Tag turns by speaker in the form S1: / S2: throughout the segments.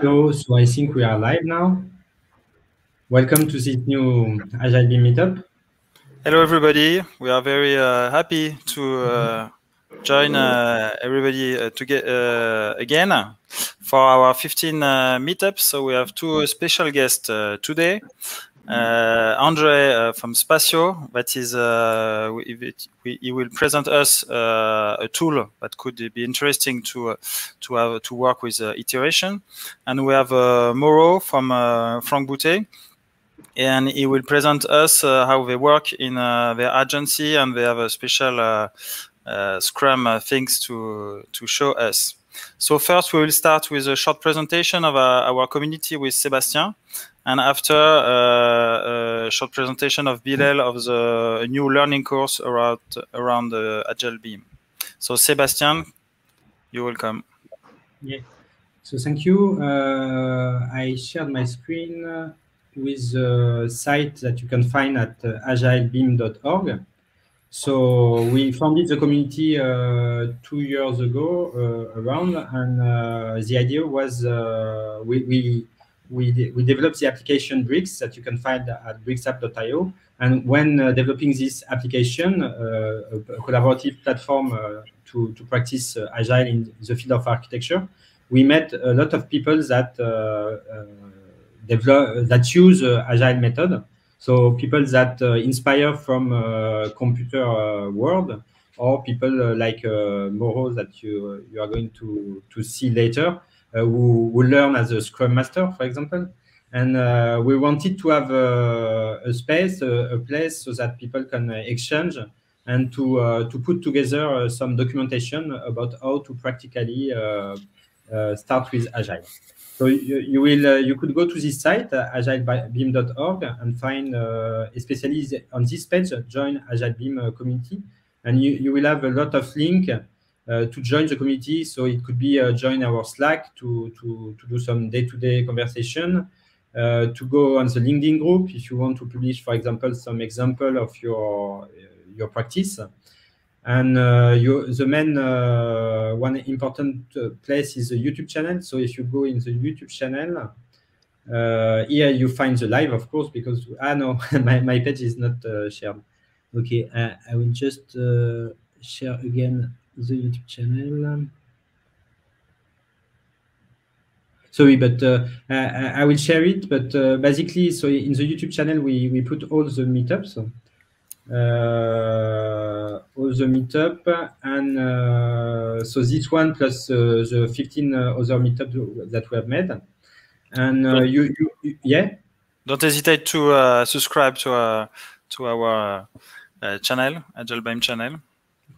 S1: So, so I think we are live now. Welcome to this new Agile meetup.
S2: Hello, everybody. We are very uh, happy to uh, join uh, everybody uh, to get uh, again for our 15 uh, meetups. So we have two special guests today. Uh, Andre uh, from Spacio, that is, uh, we, we, he will present us uh, a tool that could be interesting to uh, to have to work with uh, iteration, and we have Mauro from Franck Boutté, and he will present us how they work in their agency, and they have a special Scrum things to to show us. So first, we will start with a short presentation of our, our community with Sébastien, and after uh, a short presentation of Bilal of the new learning course around around the Agile BIM. So Sebastian, you're welcome.
S1: Yeah. So thank you. Uh, I shared my screen with a site that you can find at uh, agilebim.org. So we founded the community uh, two years ago uh, around, and uh, the idea was we, we we, we developed the application Bricks that you can find at bricksapp.io. And when uh, developing this application, uh, a, collaborative platform uh, to, to practice uh, Agile in the field of architecture, we met a lot of people that uh, uh, develop that use Agile method. So people that inspire from computer world or people like Mauro that you, you are going to, to see later who, who learn as a Scrum Master, for example. And uh, we wanted to have a, a space, a, a, place, so that people can exchange and to uh, to put together some documentation about how to practically start with Agile. So you, you will uh, you could go to this site uh, agilebim.org and find uh, especially on this page join Agile BIM community, and you, you will have a lot of link uh, to join the community. So it could be uh, join our Slack to, to, to do some day-to-day -day conversation, uh, to go on the LinkedIn group if you want to publish, for example, some example of your, your practice. And uh, you, the main uh, one important place is the YouTube channel. So if you go in the YouTube channel, here you find the live, of course, because ah no, my, my page is not shared. Okay, I will just share again the YouTube channel. Sorry, but uh, I, I, will share it. But uh, basically, so in the YouTube channel, we, we put all the meetups, uh, all the meetup, and uh, so this one plus uh, the 15 other meetups that we have made. And uh, you, you, yeah.
S2: Don't hesitate to subscribe to to our channel, Agile BIM channel,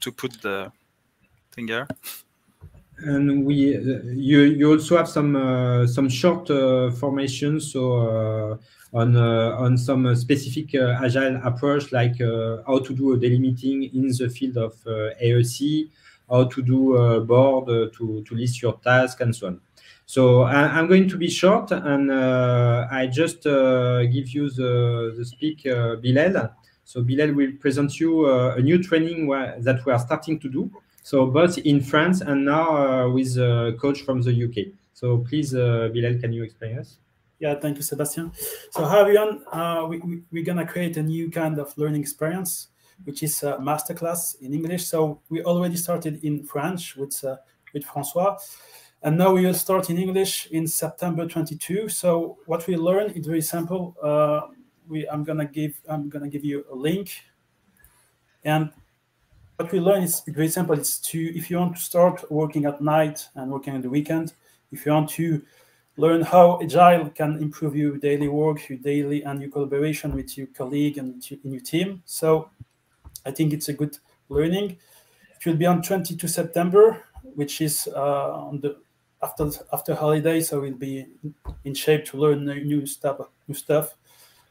S2: to put the finger.
S1: And we, uh, you, you also have some uh, some short uh, formations, so on on some specific agile approach, like how to do a delimiting in the field of AEC, how to do a board to to list your task, and so on. So I, am going to be short, and uh, I just uh, give you the, the speak, uh, Bilal. So Bilal will present you a new training that we are starting to do. So both in France and now uh, with a coach from the UK. So please, uh, Bilal, can you explain us?
S3: Yeah, thank you, Sebastian. So everyone, uh, we, we, we're gonna create a new kind of learning experience, which is a masterclass in English. So we already started in French with, uh, with Francois, and now we will start in English in September 22. So what we learn is very simple. Uh, we, I'm gonna give I'm gonna give you a link, and what we learn is very simple. It's to if you want to start working at night and working on the weekend, if you want to learn how agile can improve your daily work, your daily and your collaboration with your colleague and in your team. So I think it's a good learning. It will be on 22 September, which is uh, on the after after holiday, so we'll be in shape to learn new stuff. New stuff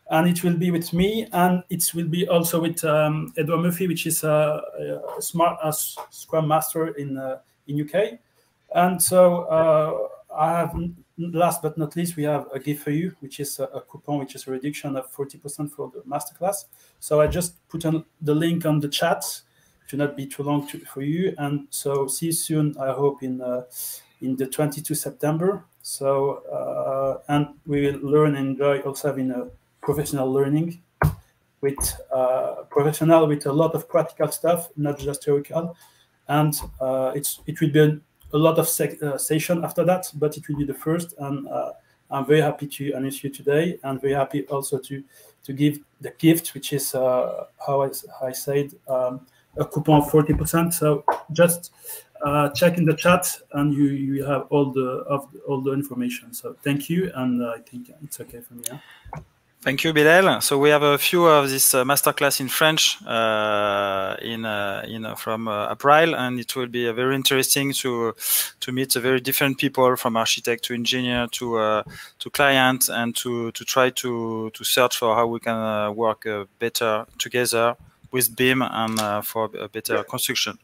S3: and it will be with me, and it will be also with um, Edward Murphy, which is a, a smart a Scrum Master in uh, in UK. And so uh, I have, last but not least, we have a gift for you, which is a, a coupon, which is a reduction of forty percent for the masterclass. So I just put on the link on the chat. To not be too long to, for you, and so see you soon. I hope in uh, in the 22 September So, uh, and we will learn and enjoy also having a professional learning with uh, professional with a lot of practical stuff, not just theoretical. And uh, it's it will be a, a lot of uh, session after that, but it will be the first. And uh, I'm very happy to announce you today, and very happy also to to give the gift, which is uh, how I, I said um, a coupon of 40%. So just uh, check in the chat and you you have all the of all the information. So thank you, and I think it's okay for me. Yeah?
S2: Thank you, Bilal. So we have a few of this uh, masterclass in French uh, in uh, in uh, from uh, April, and it will be very interesting to to meet a very different people from architect to engineer to to client, and to to try to to search for how we can work better together with BIM and for a better construction.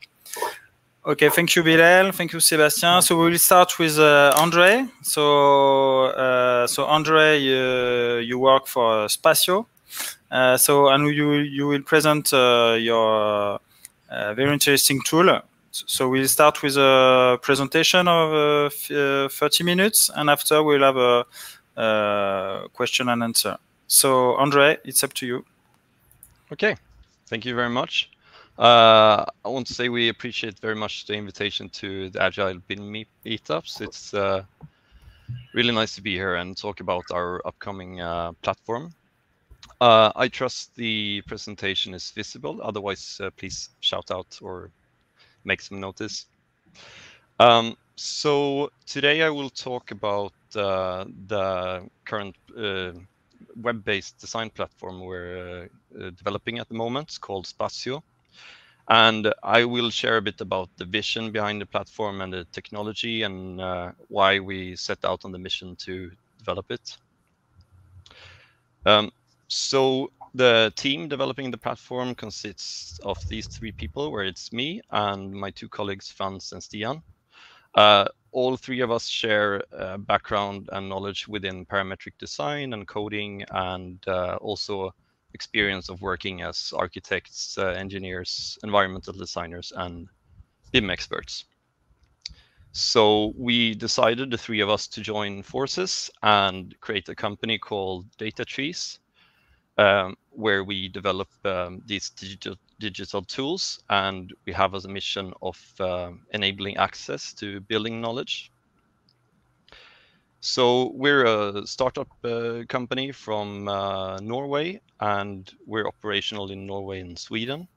S2: Okay, thank you, Bilal. Thank you, Sebastian. So we will start with uh, Andre. So, uh, so Andre, you, you work for Spacio. Uh, so, and you you will present uh, your uh, very interesting tool. So we'll start with a presentation of uh, 30 minutes, and after we'll have a, a question and answer. So, Andre, it's up to you.
S4: Okay, thank you very much. Uh, I want to say we appreciate very much the invitation to the Agile BIM meetups. It's uh, really nice to be here and talk about our upcoming uh, platform. Uh, I trust the presentation is visible. Otherwise, uh, please shout out or make some notice. Um, so today I will talk about uh, the current web-based design platform we're developing at the moment. It's called Spacio. And I will share a bit about the vision behind the platform and the technology and uh, why we set out on the mission to develop it. Um, so the team developing the platform consists of these three people, where it's me and my two colleagues, Frans and Stian. Uh, all three of us share uh, background and knowledge within parametric design and coding and uh, also experience of working as architects, uh, engineers, environmental designers, and BIM experts. So we decided, the three of us, to join forces and create a company called Data Trees, um, where we develop um, these digital, digital tools, and we have as a mission of uh, enabling access to building knowledge so we're a startup uh, company from uh, Norway, and we're operational in Norway and Sweden.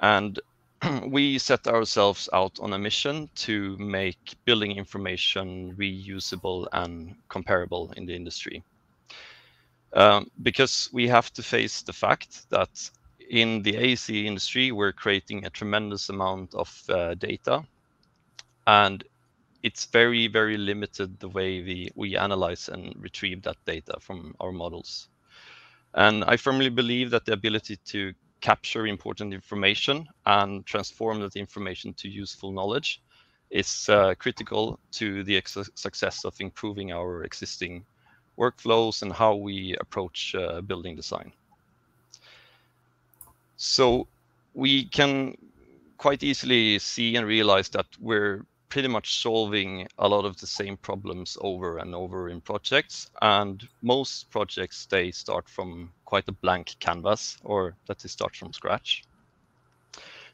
S4: And we set ourselves out on a mission to make building information reusable and comparable in the industry. Um, because we have to face the fact that in the AC industry, we're creating a tremendous amount of uh, data. And it's very, very limited the way we, we analyze and retrieve that data from our models. And I firmly believe that the ability to capture important information and transform that information to useful knowledge is uh, critical to the success of improving our existing workflows and how we approach uh, building design. So we can quite easily see and realize that we're pretty much solving a lot of the same problems over and over in projects. And most projects, they start from quite a blank canvas or that they start from scratch.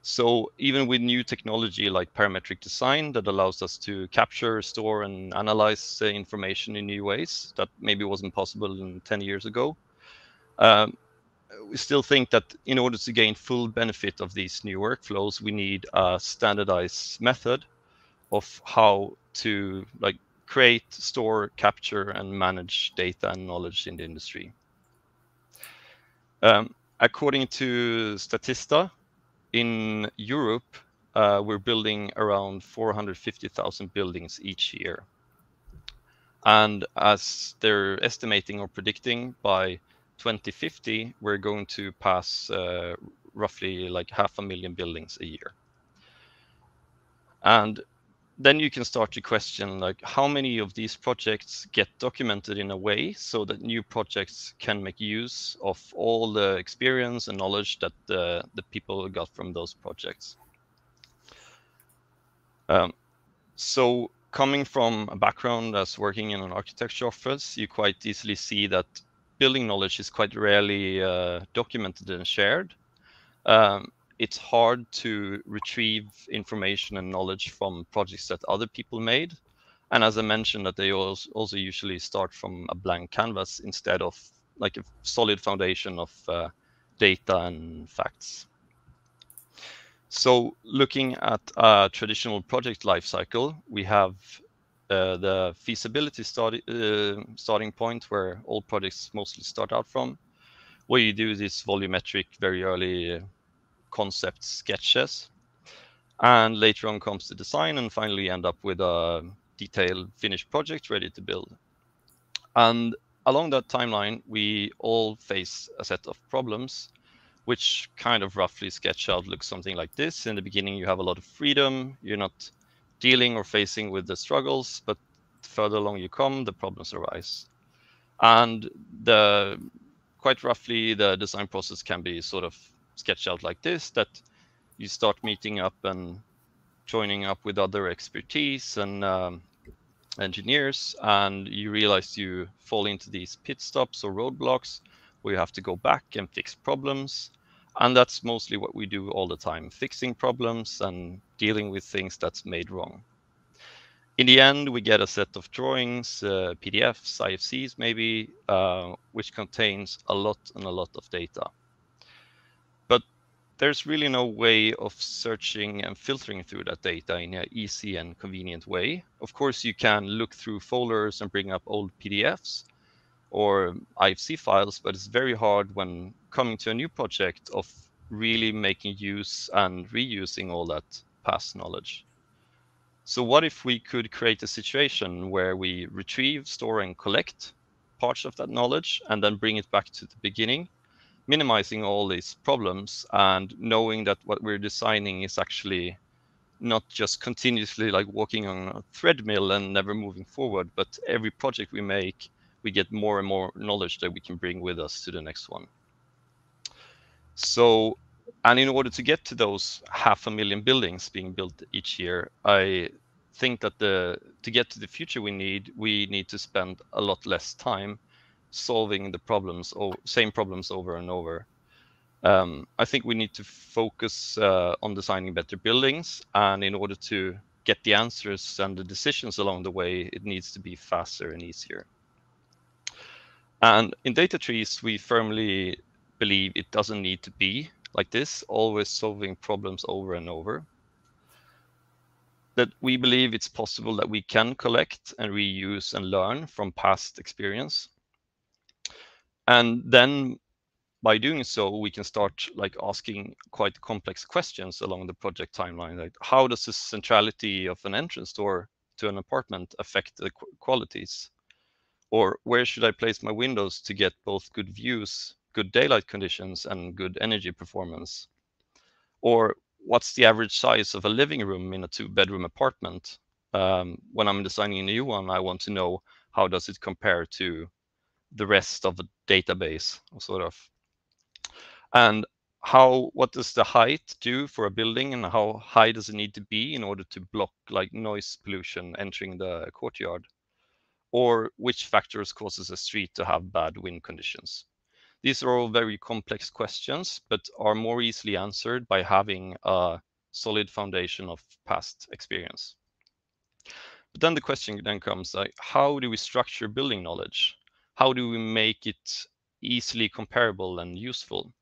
S4: So even with new technology like parametric design that allows us to capture, store, and analyze uh, information in new ways that maybe wasn't possible in 10 years ago, um, we still think that in order to gain full benefit of these new workflows, we need a standardized method of how to like create, store, capture, and manage data and knowledge in the industry. Um, according to Statista, in Europe, uh, we're building around 450,000 buildings each year. And as they're estimating or predicting by 2050, we're going to pass uh, roughly like half a million buildings a year. And then you can start to question like how many of these projects get documented in a way so that new projects can make use of all the experience and knowledge that the, the people got from those projects. Um, so coming from a background as working in an architecture office, you quite easily see that building knowledge is quite rarely uh, documented and shared. Um, it's hard to retrieve information and knowledge from projects that other people made. And as I mentioned, that they also usually start from a blank canvas instead of like a solid foundation of uh, data and facts. So looking at a traditional project lifecycle, we have uh, the feasibility uh, starting point where all projects mostly start out from, where you do this volumetric, very early concept sketches. And later on comes the design and finally end up with a detailed finished project ready to build. And along that timeline, we all face a set of problems which kind of roughly sketch out looks something like this. In the beginning, you have a lot of freedom. You're not dealing or facing with the struggles, but further along you come, the problems arise. And the quite roughly, the design process can be sort of sketched out like this, that you start meeting up and joining up with other expertise and um, engineers, and you realize you fall into these pit stops or roadblocks where you have to go back and fix problems. And that's mostly what we do all the time, fixing problems and dealing with things that's made wrong. In the end, we get a set of drawings, uh, PDFs, IFCs maybe, uh, which contains a lot and a lot of data. There's really no way of searching and filtering through that data in an easy and convenient way. Of course, you can look through folders and bring up old PDFs, or IFC files, but it's very hard when coming to a new project of really making use and reusing all that past knowledge. So what if we could create a situation where we retrieve, store, and collect parts of that knowledge and then bring it back to the beginning, minimizing all these problems and knowing that what we're designing is actually not just continuously like walking on a treadmill and never moving forward, but every project we make we get more and more knowledge that we can bring with us to the next one. So, and in order to get to those half a million buildings being built each year, I think that the to get to the future we need, we need to spend a lot less time solving the problems or same problems over and over. Um, I think we need to focus uh, on designing better buildings, and in order to get the answers and the decisions along the way, it needs to be faster and easier. And in data trees, we firmly believe it doesn't need to be like this, always solving problems over and over. That we believe it's possible that we can collect and reuse and learn from past experience. And then by doing so, we can start like asking quite complex questions along the project timeline. Like how does the centrality of an entrance door to an apartment affect the qualities? Or where should I place my windows to get both good views, good daylight conditions, and good energy performance? Or what's the average size of a living room in a two bedroom apartment? Um, when I'm designing a new one, I want to know how does it compare to the rest of the database, sort of. And how what does the height do for a building and how high does it need to be in order to block like noise pollution entering the courtyard? or which factors causes a street to have bad wind conditions? These are all very complex questions, but are more easily answered by having a solid foundation of past experience. But then the question then comes like, how do we structure building knowledge? How do we make it easily comparable and useful?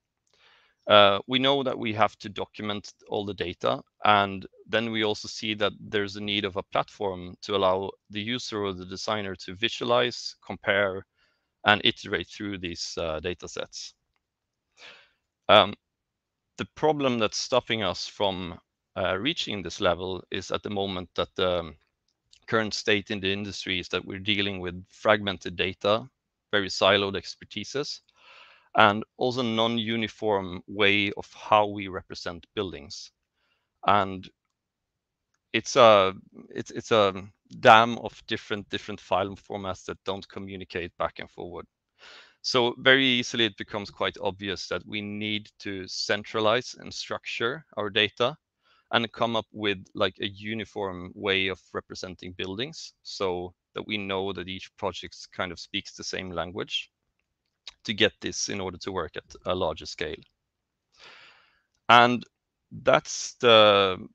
S4: Uh, we know that we have to document all the data, and then we also see that there's a need of a platform to allow the user or the designer to visualize, compare, and iterate through these uh, data sets. Um, the problem that's stopping us from uh, reaching this level is at the moment that the current state in the industry is that we're dealing with fragmented data, very siloed expertises, and also non-uniform way of how we represent buildings. And it's a it's it's a dam of different different file formats that don't communicate back and forward. So very easily it becomes quite obvious that we need to centralize and structure our data and come up with like a uniform way of representing buildings so that we know that each project kind of speaks the same language to get this in order to work at a larger scale. And that's the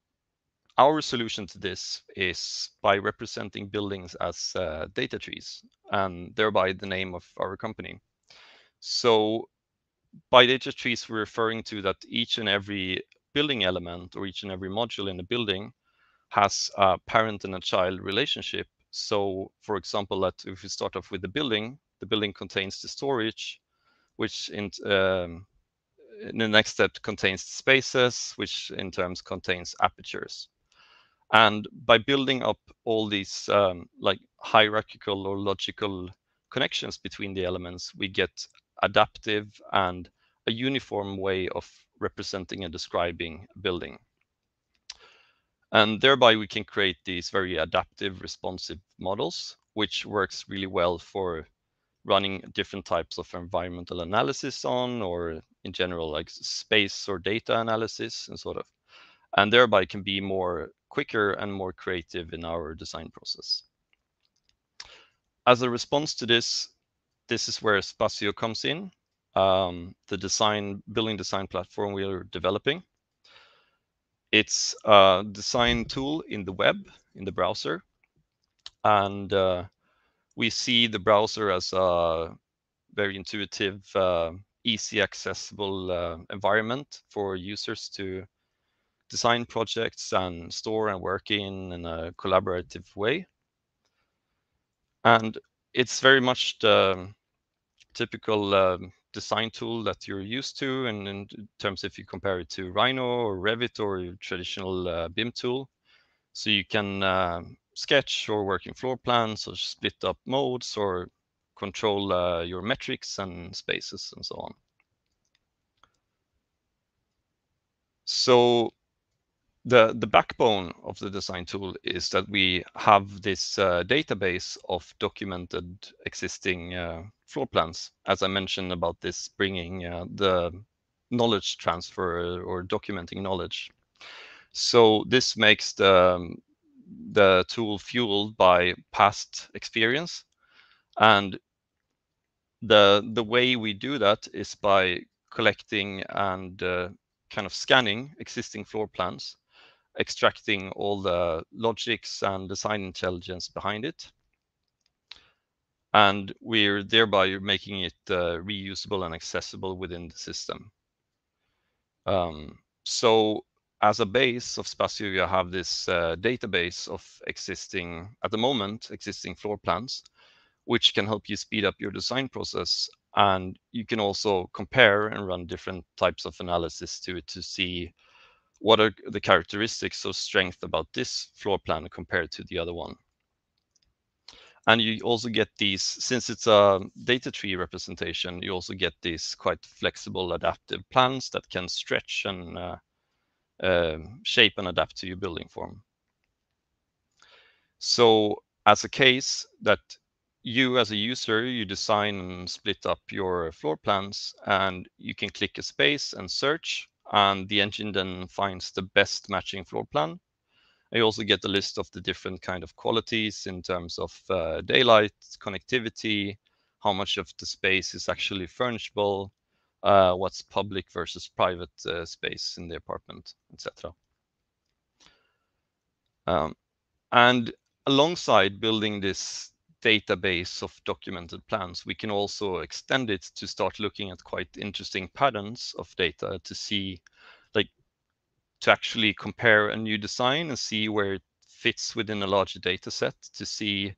S4: our solution to this is by representing buildings as uh, data trees and thereby the name of our company. So by data trees, we're referring to that each and every building element or each and every module in the building has a parent and a child relationship. So for example, that if we start off with the building, the building contains the storage, which in, um, in the next step contains the spaces, which in terms contains apertures. And by building up all these um, like hierarchical or logical connections between the elements, we get adaptive and a uniform way of representing and describing a building. And thereby we can create these very adaptive responsive models, which works really well for running different types of environmental analysis on, or in general, like space or data analysis and sort of, and thereby can be more quicker and more creative in our design process. As a response to this, this is where Spacio comes in, um, the design building design platform we are developing. It's a design tool in the web, in the browser, and uh, we see the browser as a very intuitive, uh, easy accessible uh, environment for users to design projects and store and work in in a collaborative way. And it's very much the typical um, design tool that you're used to and in terms if you compare it to Rhino or Revit or your traditional uh, BIM tool. So you can uh, sketch or work in floor plans or split up modes or control uh, your metrics and spaces and so on. So the, the backbone of the design tool is that we have this uh, database of documented existing uh, floor plans. As I mentioned about this bringing uh, the knowledge transfer or documenting knowledge. So this makes the, um, the tool fueled by past experience. And the, the way we do that is by collecting and uh, kind of scanning existing floor plans, extracting all the logics and design intelligence behind it. And we're thereby making it uh, reusable and accessible within the system. Um, so as a base of Spacio, you have this uh, database of existing, at the moment, existing floor plans, which can help you speed up your design process. And you can also compare and run different types of analysis to it to see what are the characteristics or strength about this floor plan compared to the other one. And you also get these, since it's a data tree representation, you also get these quite flexible adaptive plans that can stretch and uh, uh, shape and adapt to your building form. So as a case that you as a user, you design and split up your floor plans and you can click a space and search and the engine then finds the best matching floor plan. I also get a list of the different kind of qualities in terms of uh, daylight, connectivity, how much of the space is actually furnishable, uh, what's public versus private uh, space in the apartment, etc. Um, and alongside building this database of documented plans, we can also extend it to start looking at quite interesting patterns of data to see, to actually compare a new design and see where it fits within a larger data set to see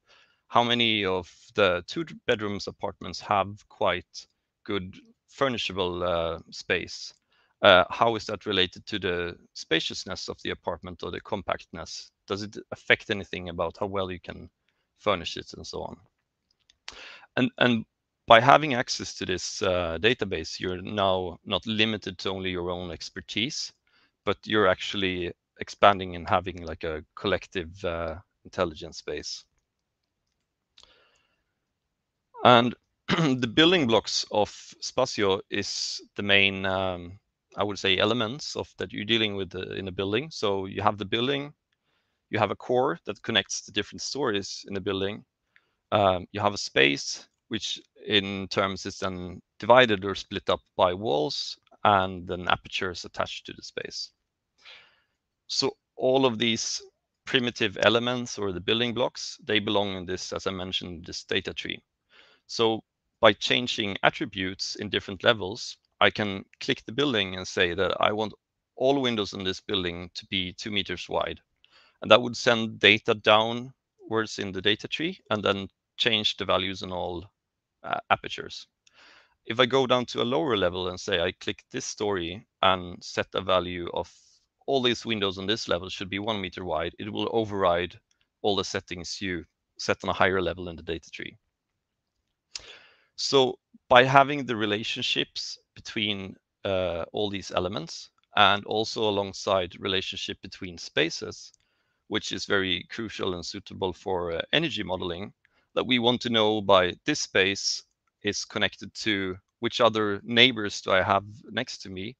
S4: how many of the two bedrooms apartments have quite good furnishable uh, space. Uh, how is that related to the spaciousness of the apartment or the compactness? Does it affect anything about how well you can furnish it and so on? And and by having access to this uh, database, you're now not limited to only your own expertise, but you're actually expanding and having like a collective uh, intelligence base. And the building blocks of Spacio is the main um, I would say, elements of that you're dealing with the, in a building. So you have the building, you have a core that connects the different stories in the building. Um, you have a space, which in terms is then divided or split up by walls and then apertures attached to the space. So all of these primitive elements or the building blocks, they belong in this, as I mentioned, this data tree. So by changing attributes in different levels, I can click the building and say that I want all windows in this building to be two meters wide. And that would send data downwards in the data tree and then change the values in all uh, apertures. If I go down to a lower level and say I click this story and set a value of all these windows on this level should be one meter wide, it will override all the settings you set on a higher level in the data tree. So by having the relationships between uh, all these elements and also alongside relationship between spaces, which is very crucial and suitable for uh, energy modeling, that we want to know by this space is connected to which other neighbors do I have next to me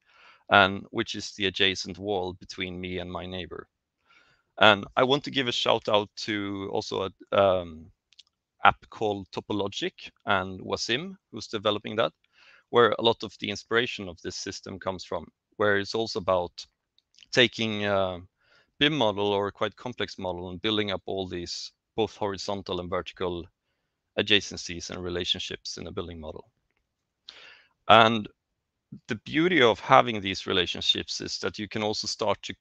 S4: and which is the adjacent wall between me and my neighbor. And I want to give a shout out to also a, um, app called Topologic and Wassim, who's developing that, where a lot of the inspiration of this system comes from, where it's also about taking a BIM model or a quite complex model and building up all these both horizontal and vertical adjacencies and relationships in a building model. And the beauty of having these relationships is that you can also start to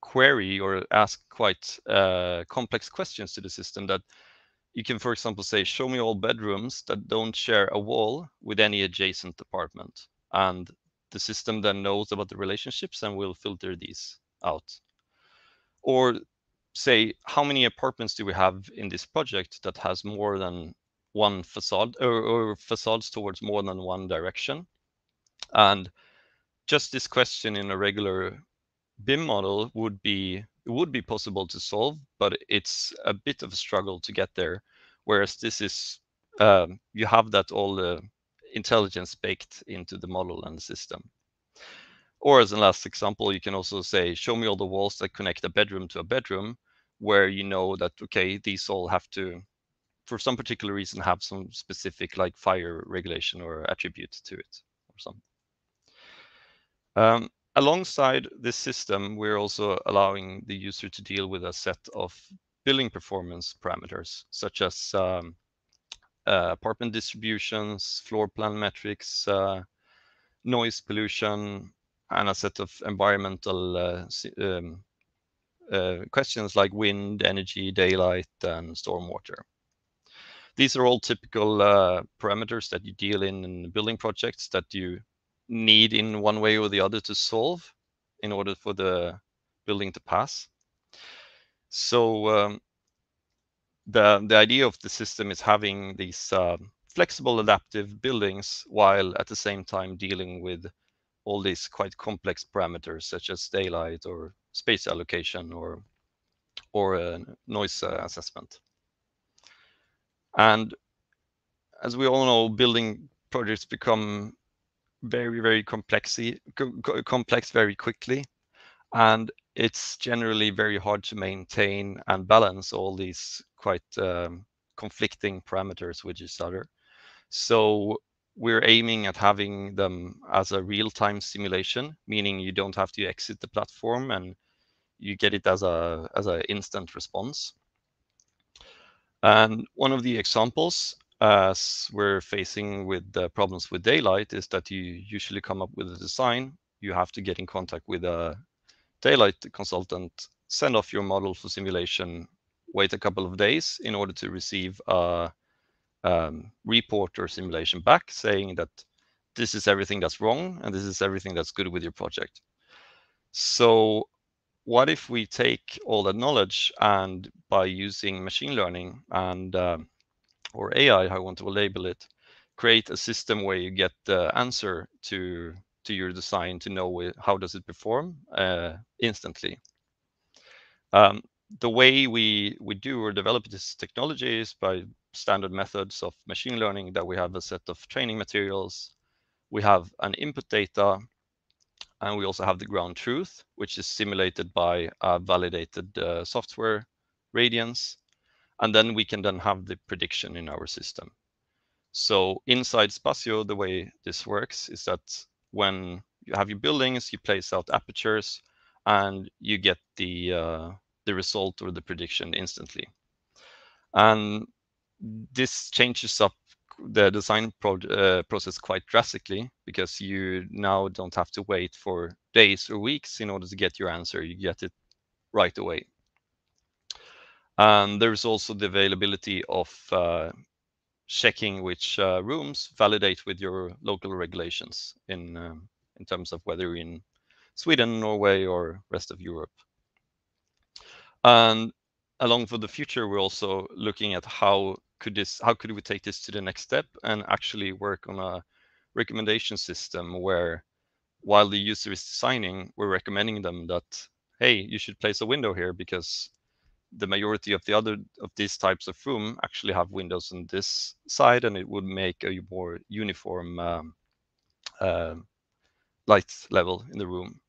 S4: query or ask quite uh, complex questions to the system that you can, for example, say, show me all bedrooms that don't share a wall with any adjacent apartment. And the system then knows about the relationships and will filter these out. Or say, how many apartments do we have in this project that has more than one facade or, or facades towards more than one direction? And just this question in a regular BIM model would be it would be possible to solve, but it's a bit of a struggle to get there. Whereas this is um, you have that all the intelligence baked into the model and the system. Or as a last example, you can also say, show me all the walls that connect a bedroom to a bedroom, where you know that okay, these all have to, for some particular reason, have some specific like fire regulation or attribute to it or something. Um, alongside this system, we're also allowing the user to deal with a set of building performance parameters, such as um, uh, apartment distributions, floor plan metrics, uh, noise pollution, and a set of environmental uh, um, uh, questions like wind, energy, daylight, and stormwater. These are all typical uh, parameters that you deal in in building projects that you need in one way or the other to solve in order for the building to pass. So um, the the idea of the system is having these uh, flexible, adaptive buildings while at the same time dealing with all these quite complex parameters such as daylight or space allocation or or a noise uh, assessment. And as we all know, building projects become very very complexy co complex very quickly. And it's generally very hard to maintain and balance all these quite um, conflicting parameters with each other. So we're aiming at having them as a real-time simulation meaning you don't have to exit the platform and you get it as a as an instant response. And one of the examples as we're facing with the problems with daylight is that you usually come up with a design. You have to get in contact with a daylight consultant, send off your model for simulation, wait a couple of days in order to receive a um, report or simulation back saying that this is everything that's wrong and this is everything that's good with your project. So what if we take all that knowledge and by using machine learning and um, or AI, how you want to label it, create a system where you get the answer to to your design to know how does it perform uh, instantly. Um, the way we we do or develop this technology is by standard methods of machine learning that we have a set of training materials, we have an input data, and we also have the ground truth, which is simulated by a validated uh, software radiance. And then we can then have the prediction in our system. So inside Spacio, the way this works is that when you have your buildings, you place out apertures, and you get the uh, the result or the prediction instantly. And this changes up the design pro uh, process quite drastically because you now don't have to wait for days or weeks in order to get your answer. You get it right away. And there's also the availability of uh, checking which uh, rooms validate with your local regulations in um, in terms of whether in Sweden, Norway, or rest of Europe. And along for the future, we're also looking at how could this, how could we take this to the next step and actually work on a recommendation system where while the user is designing, we're recommending them that, hey, you should place a window here because the majority of the other of these types of room actually have windows on this side and it would make a more uniform um, uh, light level in the room.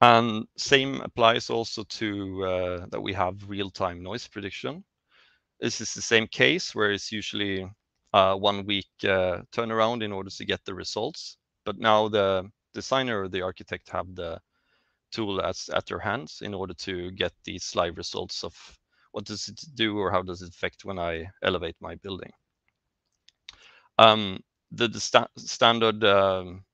S4: And same applies also to uh, that we have real-time noise prediction. This is the same case where it's usually a one week uh, turnaround in order to get the results. But now the designer or the architect have the tool as, at their hands in order to get these live results of what does it do or how does it affect when I elevate my building. Um, the, the sta standard um,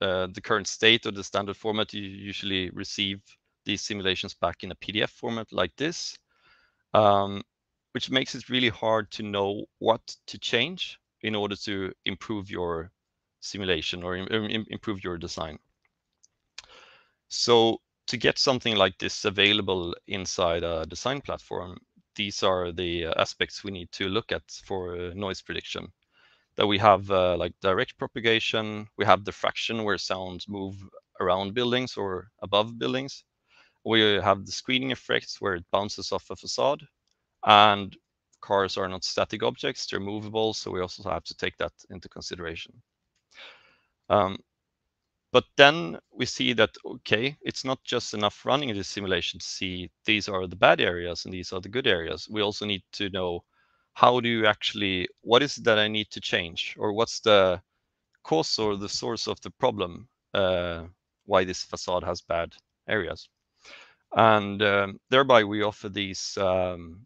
S4: uh, the current state or the standard format, you usually receive these simulations back in a PDF format like this, um, which makes it really hard to know what to change in order to improve your simulation or Im improve your design. So to get something like this available inside a design platform, these are the aspects we need to look at for noise prediction that we have uh, like direct propagation, we have diffraction where sounds move around buildings or above buildings. We have the screening effects where it bounces off a facade and cars are not static objects, they're movable. So we also have to take that into consideration. Um, but then we see that, okay, it's not just enough running this simulation to see these are the bad areas and these are the good areas. We also need to know how do you actually what is it that i need to change or what's the cause or the source of the problem uh, why this facade has bad areas and um, thereby we offer these um,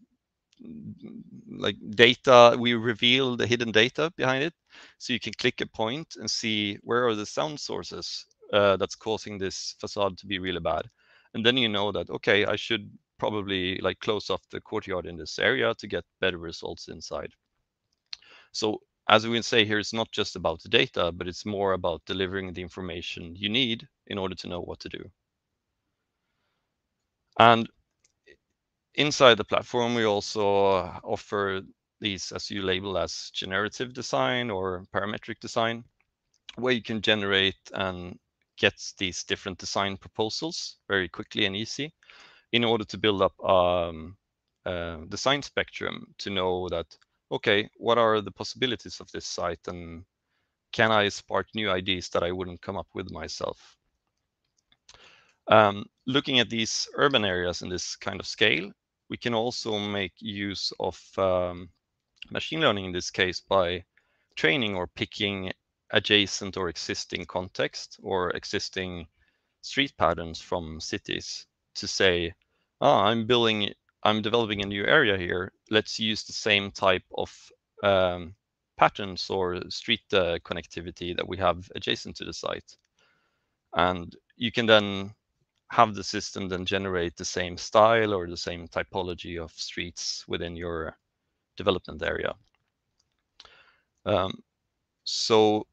S4: like data we reveal the hidden data behind it so you can click a point and see where are the sound sources uh, that's causing this facade to be really bad and then you know that okay i should probably like close off the courtyard in this area to get better results inside. So as we say here, it's not just about the data, but it's more about delivering the information you need in order to know what to do. And inside the platform, we also offer these as you label as generative design or parametric design, where you can generate and get these different design proposals very quickly and easy in order to build up um, uh, design spectrum to know that, okay, what are the possibilities of this site and can I spark new ideas that I wouldn't come up with myself? Um, looking at these urban areas in this kind of scale, we can also make use of um, machine learning in this case by training or picking adjacent or existing context or existing street patterns from cities to say, oh, I'm building, I'm developing a new area here. Let's use the same type of um, patterns or street uh, connectivity that we have adjacent to the site. And you can then have the system then generate the same style or the same typology of streets within your development area. Um, so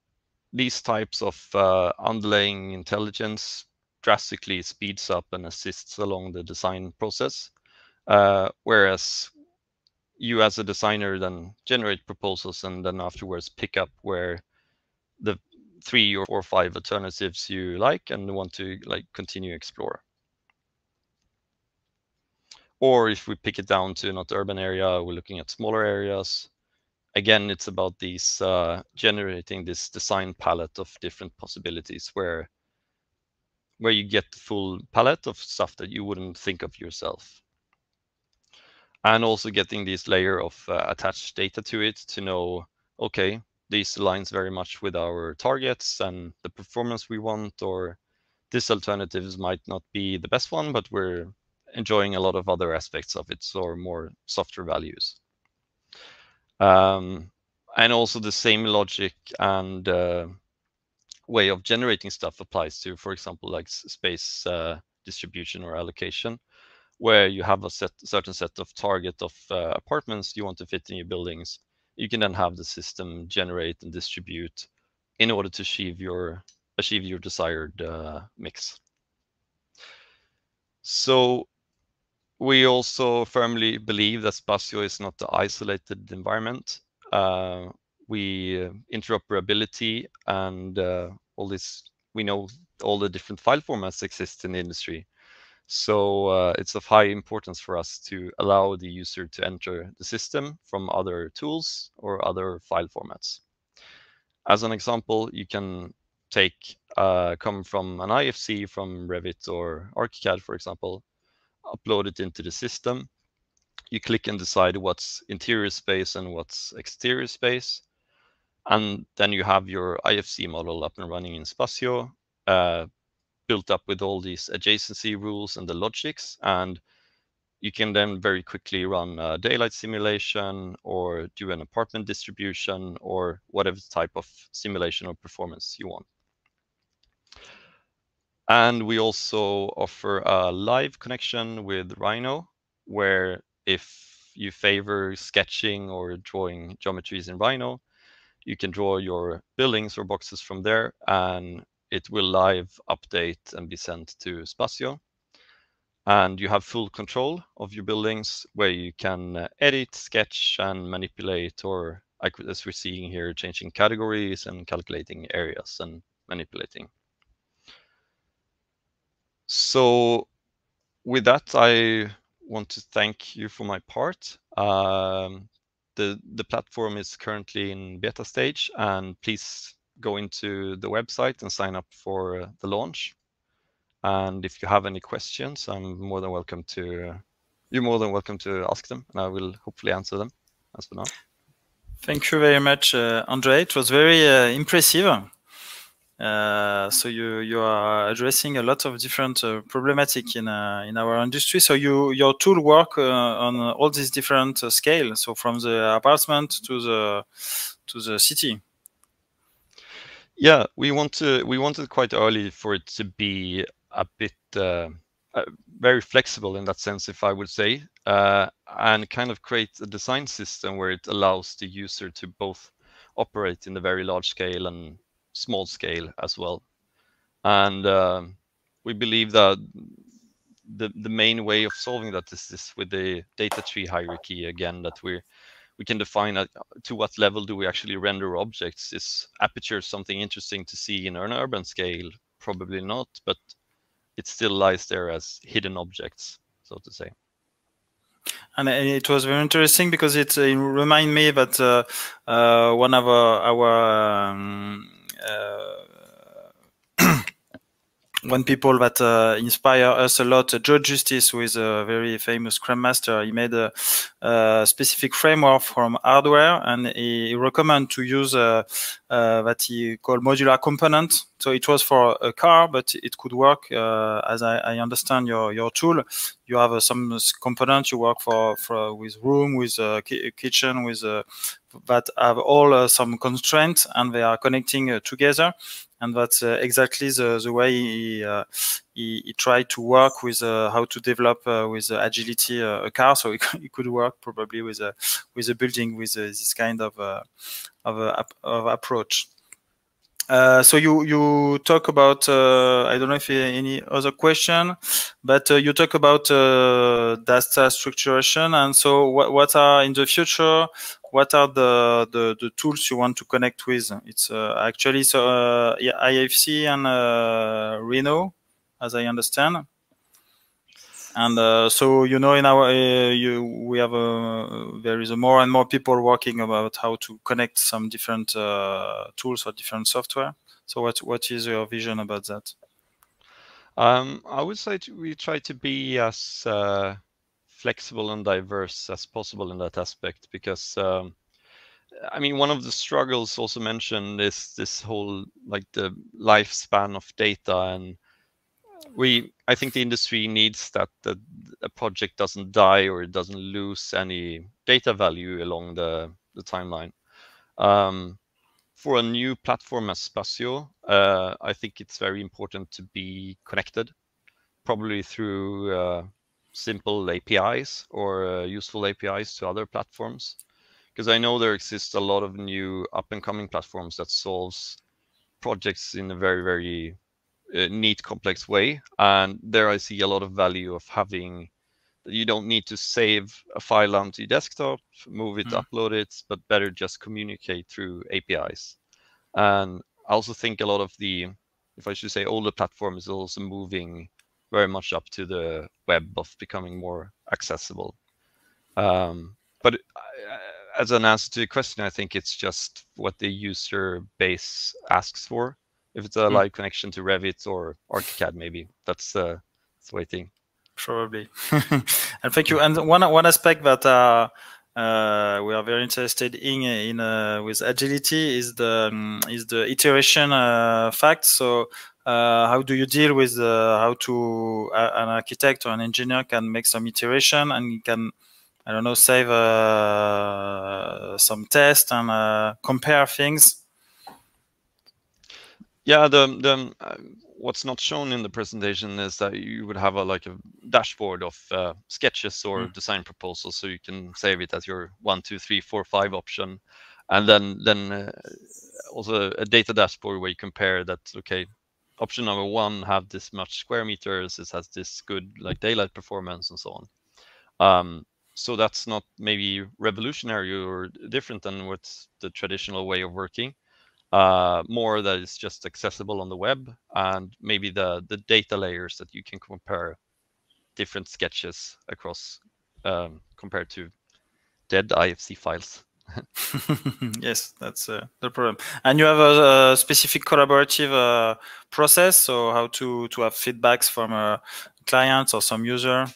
S4: these types of uh, underlying intelligence drastically speeds up and assists along the design process. Uh, whereas you as a designer then generate proposals and then afterwards pick up where the three or four or five alternatives you like and want to like continue explore. Or if we pick it down to not urban area, we're looking at smaller areas. Again, it's about these uh, generating this design palette of different possibilities where where you get the full palette of stuff that you wouldn't think of yourself. And also getting this layer of uh, attached data to it to know, okay, this aligns very much with our targets and the performance we want, or this alternatives might not be the best one, but we're enjoying a lot of other aspects of it, or more softer values. Um, and also the same logic and uh, way of generating stuff applies to, for example, like space uh, distribution or allocation, where you have a set, certain set of target of uh, apartments you want to fit in your buildings. You can then have the system generate and distribute in order to achieve your achieve your desired uh, mix. So we also firmly believe that Spacio is not the isolated environment. Uh, we uh, interoperability and uh, all this, we know all the different file formats exist in the industry. So uh, it's of high importance for us to allow the user to enter the system from other tools or other file formats. As an example, you can take uh, come from an IFC from Revit or ArchiCAD, for example, upload it into the system. You click and decide what's interior space and what's exterior space. And then you have your IFC model up and running in Spacio, uh, built up with all these adjacency rules and the logics. And you can then very quickly run a daylight simulation or do an apartment distribution or whatever type of simulation or performance you want. And we also offer a live connection with Rhino, where if you favor sketching or drawing geometries in Rhino, you can draw your buildings or boxes from there, and it will live update and be sent to Spacio. And you have full control of your buildings where you can edit, sketch, and manipulate, or as we're seeing here, changing categories and calculating areas and manipulating. So with that, I want to thank you for my part. Um, the, the platform is currently in beta stage, and please go into the website and sign up for the launch. And if you have any questions, I'm more than welcome to you're more than welcome to ask them, and I will hopefully answer them as for now.
S2: Thank you very much, uh, Andre. It was very uh, impressive. Uh, so you you are addressing a lot of different uh, problematic in uh, in our industry. So you your tool work uh, on all these different uh, scale. So from the apartment to the to the city.
S4: Yeah, we want to we wanted quite early for it to be a bit uh, uh, very flexible in that sense, if I would say, uh, and kind of create a design system where it allows the user to both operate in the very large scale and small scale as well. And uh, we believe that the the main way of solving that is this with the data tree hierarchy again that we we can define at, to what level do we actually render objects. Is aperture something interesting to see in an urban scale? Probably not, but it still lies there as hidden objects, so to say
S2: and it was very interesting because it, it me that uh, uh, one of our, our um, uh, one people that uh, inspire us a lot, uh, Joe Justice, who is a very famous Scrum Master, he made a, a specific framework from hardware, and he recommend to use uh, uh, that he called modular component. So it was for a car, but it could work uh, as I, I, understand your your tool. You have some components you work for, for with room, with kitchen, with that have all uh, some constraints and they are connecting uh, together and that's uh, exactly the, the way he, he, he, tried to work with how to develop with agility a car so he, could work probably with a with a building with this kind of of, of approach uh, so you you talk about uh, I don't know if any other question, but uh, you talk about data structuration, and so what what are in the future? What are the, the, the tools you want to connect with? It's actually so IFC and Rhino, as I understand. And uh, so you know in our uh, you, we have a there is a more and more people working about how to connect some different uh, tools or different software. So what what is your vision about that?
S4: Um, I would say we try to be as uh, flexible and diverse as possible in that aspect because um, I mean one of the struggles also mentioned is this whole like the lifespan of data and we I think the industry needs that the a project doesn't die or it doesn't lose any data value along the the timeline. Um, for a new platform as Spacio, uh, I think it's very important to be connected, probably through uh, simple APIs or uh, useful APIs to other platforms. Because I know there exists a lot of new up and coming platforms that solves projects in a very, very uh, neat, complex way. And there I see a lot of value of having you don't need to save a file onto your desktop, move it, mm. upload it, but better just communicate through APIs. And I also think a lot of the, if I should say, older platform is also moving very much up to the web of becoming more accessible. Um, but uh, as an answer to the question, I think it's just what the user base asks for. If it's a mm. live connection to Revit or ArchiCAD, maybe that's, uh, that's the way thing
S2: probably. and thank you. And one one aspect that uh, uh, we are very interested in in uh, with agility is the um, is the iteration uh, fact. So. Uh, how do you deal with uh, how to an architect or an engineer can make some iteration and can I don't know save some test and compare things
S4: yeah the the what's not shown in the presentation is that you would have a like a dashboard of uh, sketches or mm. design proposals, so you can save it as your one, two, three, four, five option, and then then uh, also a data dashboard where you compare that. Okay, option number one have this much square meters, it has this good like daylight performance and so on. Um, so that's not maybe revolutionary or different than what's the traditional way of working uh, more that is just accessible on the web, and maybe the the data layers that you can compare different sketches across um, compared to dead IFC files.
S2: yes, that's uh, the problem. And you have a, a specific collaborative uh, process, so how to to have feedbacks from a client or some user.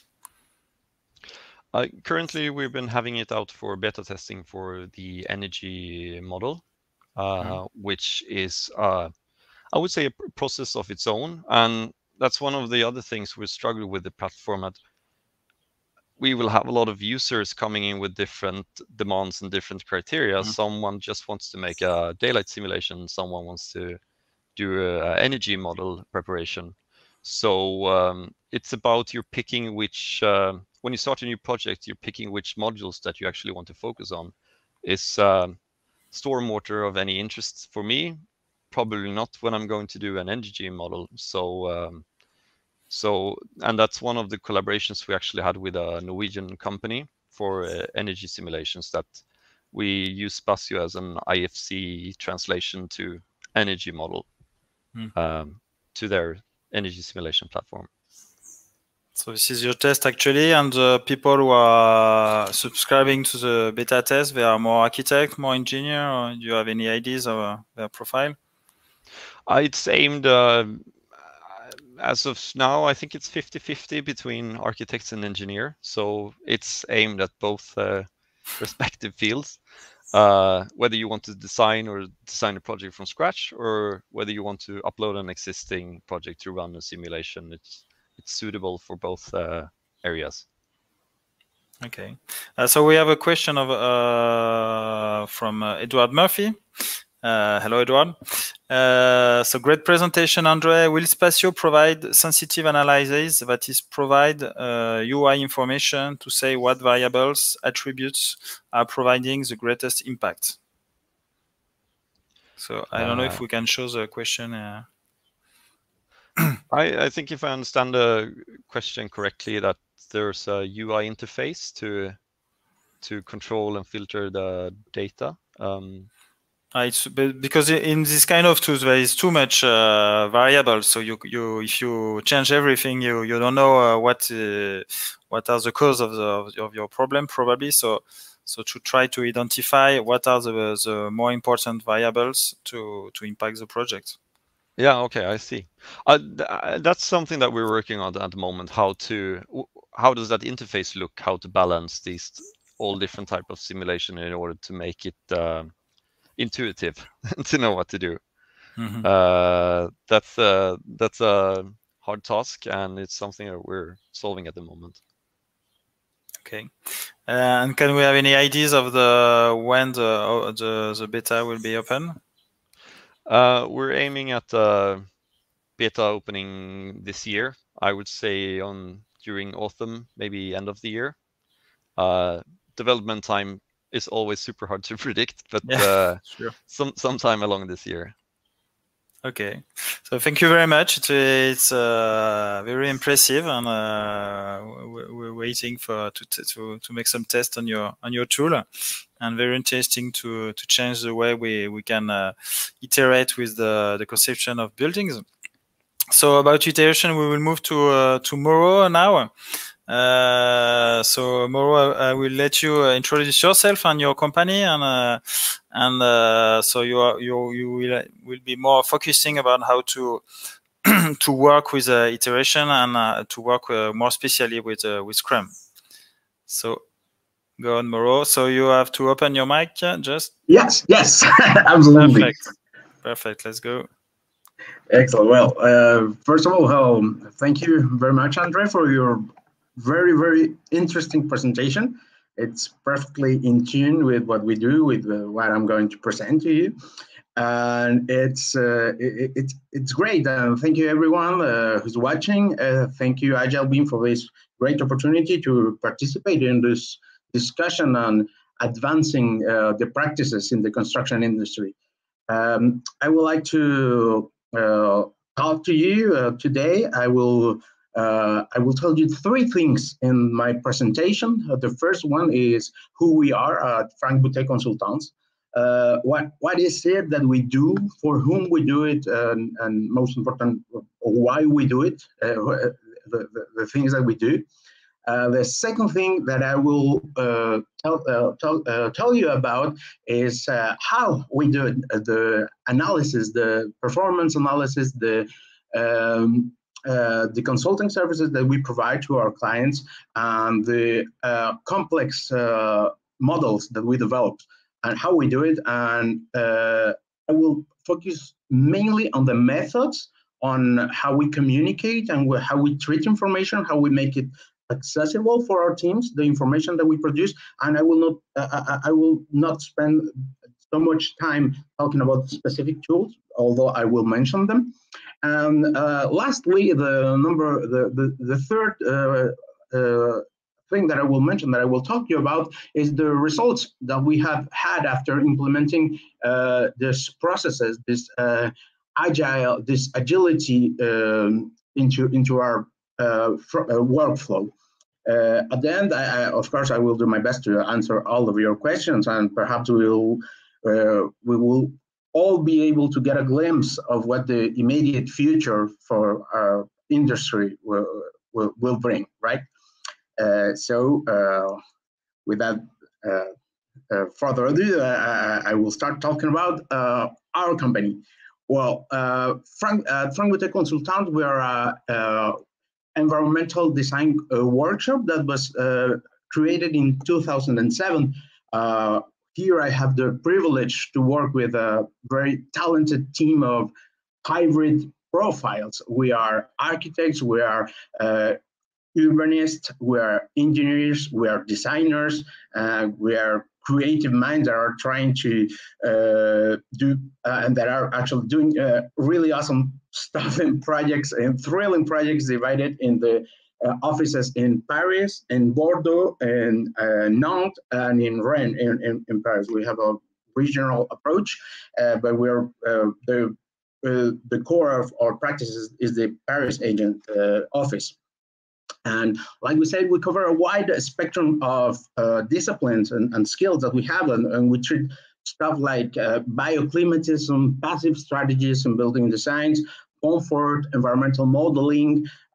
S4: Uh, currently, we've been having it out for beta testing for the energy model, uh, which is, uh, I would say, a process of its own. And that's one of the other things we struggle with the platform. That we will have a lot of users coming in with different demands and different criteria. Mm-hmm. Someone just wants to make a daylight simulation. Someone wants to do a, energy model preparation. So um, it's about you're picking which, uh, when you start a new project, you're picking which modules that you actually want to focus on. Is um, stormwater of any interest for me? Probably not when I'm going to do an energy model. So, um, so and that's one of the collaborations we actually had with a Norwegian company for uh, energy simulations that we use Spacio as an IFC translation to energy model mm. um, to their energy simulation platform.
S2: So this is your test actually, and the people who are subscribing to the beta test, they are more architect, more engineer, do you have any ideas of uh, their profile?
S4: Uh, it's aimed, uh, as of now, I think it's 50-50 between architects and engineer. So it's aimed at both uh, respective fields. Uh, whether you want to design or design a project from scratch, or whether you want to upload an existing project to run a simulation, it's it's suitable for both uh, areas.
S2: Okay, uh, so we have a question of uh, from uh, Edward Murphy. Uh, hello, Edward. Uh, so great presentation, Andre. Will Spacio provide sensitive analysis that is provide UI information to say what variables, attributes are providing the greatest impact? So I don't know if we can show the question.
S4: I, I think if I understand the question correctly, that there's a UI interface to to control and filter the data. Um,
S2: uh, because in this kind of tools there is too much uh, variable. So you you if you change everything, you you don't know uh, what uh, what are the cause of the of your problem probably. So so to try to identify what are the the more important variables to to impact the project.
S4: Yeah, okay, I see. Uh, th uh, that's something that we're working on at the moment. How to, how does that interface look? How to balance these all different type of simulation in order to make it uh, intuitive to know what to do. Mm -hmm. uh, that's uh, that's a hard task, and it's something that we're solving at the moment.
S2: Okay, uh, and can we have any ideas of the when the the, the beta will be open?
S4: Uh, we're aiming at uh, beta opening this year. I would say on during autumn, maybe end of the year. Uh, development time is always super hard to predict, but yeah, uh, sure. some sometime along this year.
S2: Okay, so thank you very much. It's, it's uh, very impressive, and uh, we're waiting for to, to to make some tests on your on your tool, and very interesting to to change the way we we can uh, iterate with the the conception of buildings. So about iteration, we will move to uh, to Mauro now. Uh, so Mauro, I will let you uh, introduce yourself and your company, and uh, and uh, so you are you you will will be more focusing about how to to work with uh, iteration and uh, to work more specially with with Scrum. So go on, Mauro. So you have to open your mic, just
S5: yes, yes, absolutely.
S2: Perfect. Perfect. Let's go.
S5: Excellent. Well, first of all, um, thank you very much, Andre, for your very, very interesting presentation. It's perfectly in tune with what we do, with uh, what I'm going to present to you. And it's uh, it, it's it's great. Uh, thank you everyone uh, who's watching. Uh, thank you Agile BIM for this great opportunity to participate in this discussion on advancing uh, the practices in the construction industry. Um, I would like to talk to you today. I will uh, I will tell you three things in my presentation. Uh, the first one is who we are at Franck Boutté Consultants. Uh, what what is it that we do, for whom we do it, and, and most important, why we do it, uh, the, the, the, things that we do. Uh, the second thing that I will uh, tell, tell, tell you about is how we do it, the analysis, the performance analysis, the um, uh, the consulting services that we provide to our clients and the uh, complex uh, models that we develop and how we do it. And uh, I will focus mainly on the methods, on how we communicate and how we treat information, how we make it accessible for our teams, the information that we produce. And I will not, I, I will not spend so much time talking about specific tools, although I will mention them. And uh, lastly, the number, the, the, the third uh, uh, thing that I will mention that I will talk to you about is the results that we have had after implementing uh, this processes, this uh, agile, this agility um, into into our uh, workflow. at the end, I, I, of course, I will do my best to answer all of your questions, and perhaps we will we will all be able to get a glimpse of what the immediate future for our industry will, will, will bring, right? Uh, so uh, without uh, uh further ado, I, I, will start talking about uh, our company. Well, uh, Franck, Franck Boutté Consultant, we are an environmental design workshop that was created in 2007 here I have the privilege to work with a very talented team of hybrid profiles. We are architects, we are uh, urbanists, we are engineers, we are designers, uh, we are creative minds that are trying to uh, do uh, and that are actually doing uh, really awesome stuff and projects and thrilling projects divided in the offices in Paris, in Bordeaux, in uh, Nantes, and in Rennes in, in, in, Paris. We have a regional approach, uh, but we're the the core of our practices is the Parisian office. And like we said, we cover a wide spectrum of uh, disciplines and, and, skills that we have, and, and we treat stuff like uh, bioclimatism, passive strategies and building designs, comfort, environmental modeling,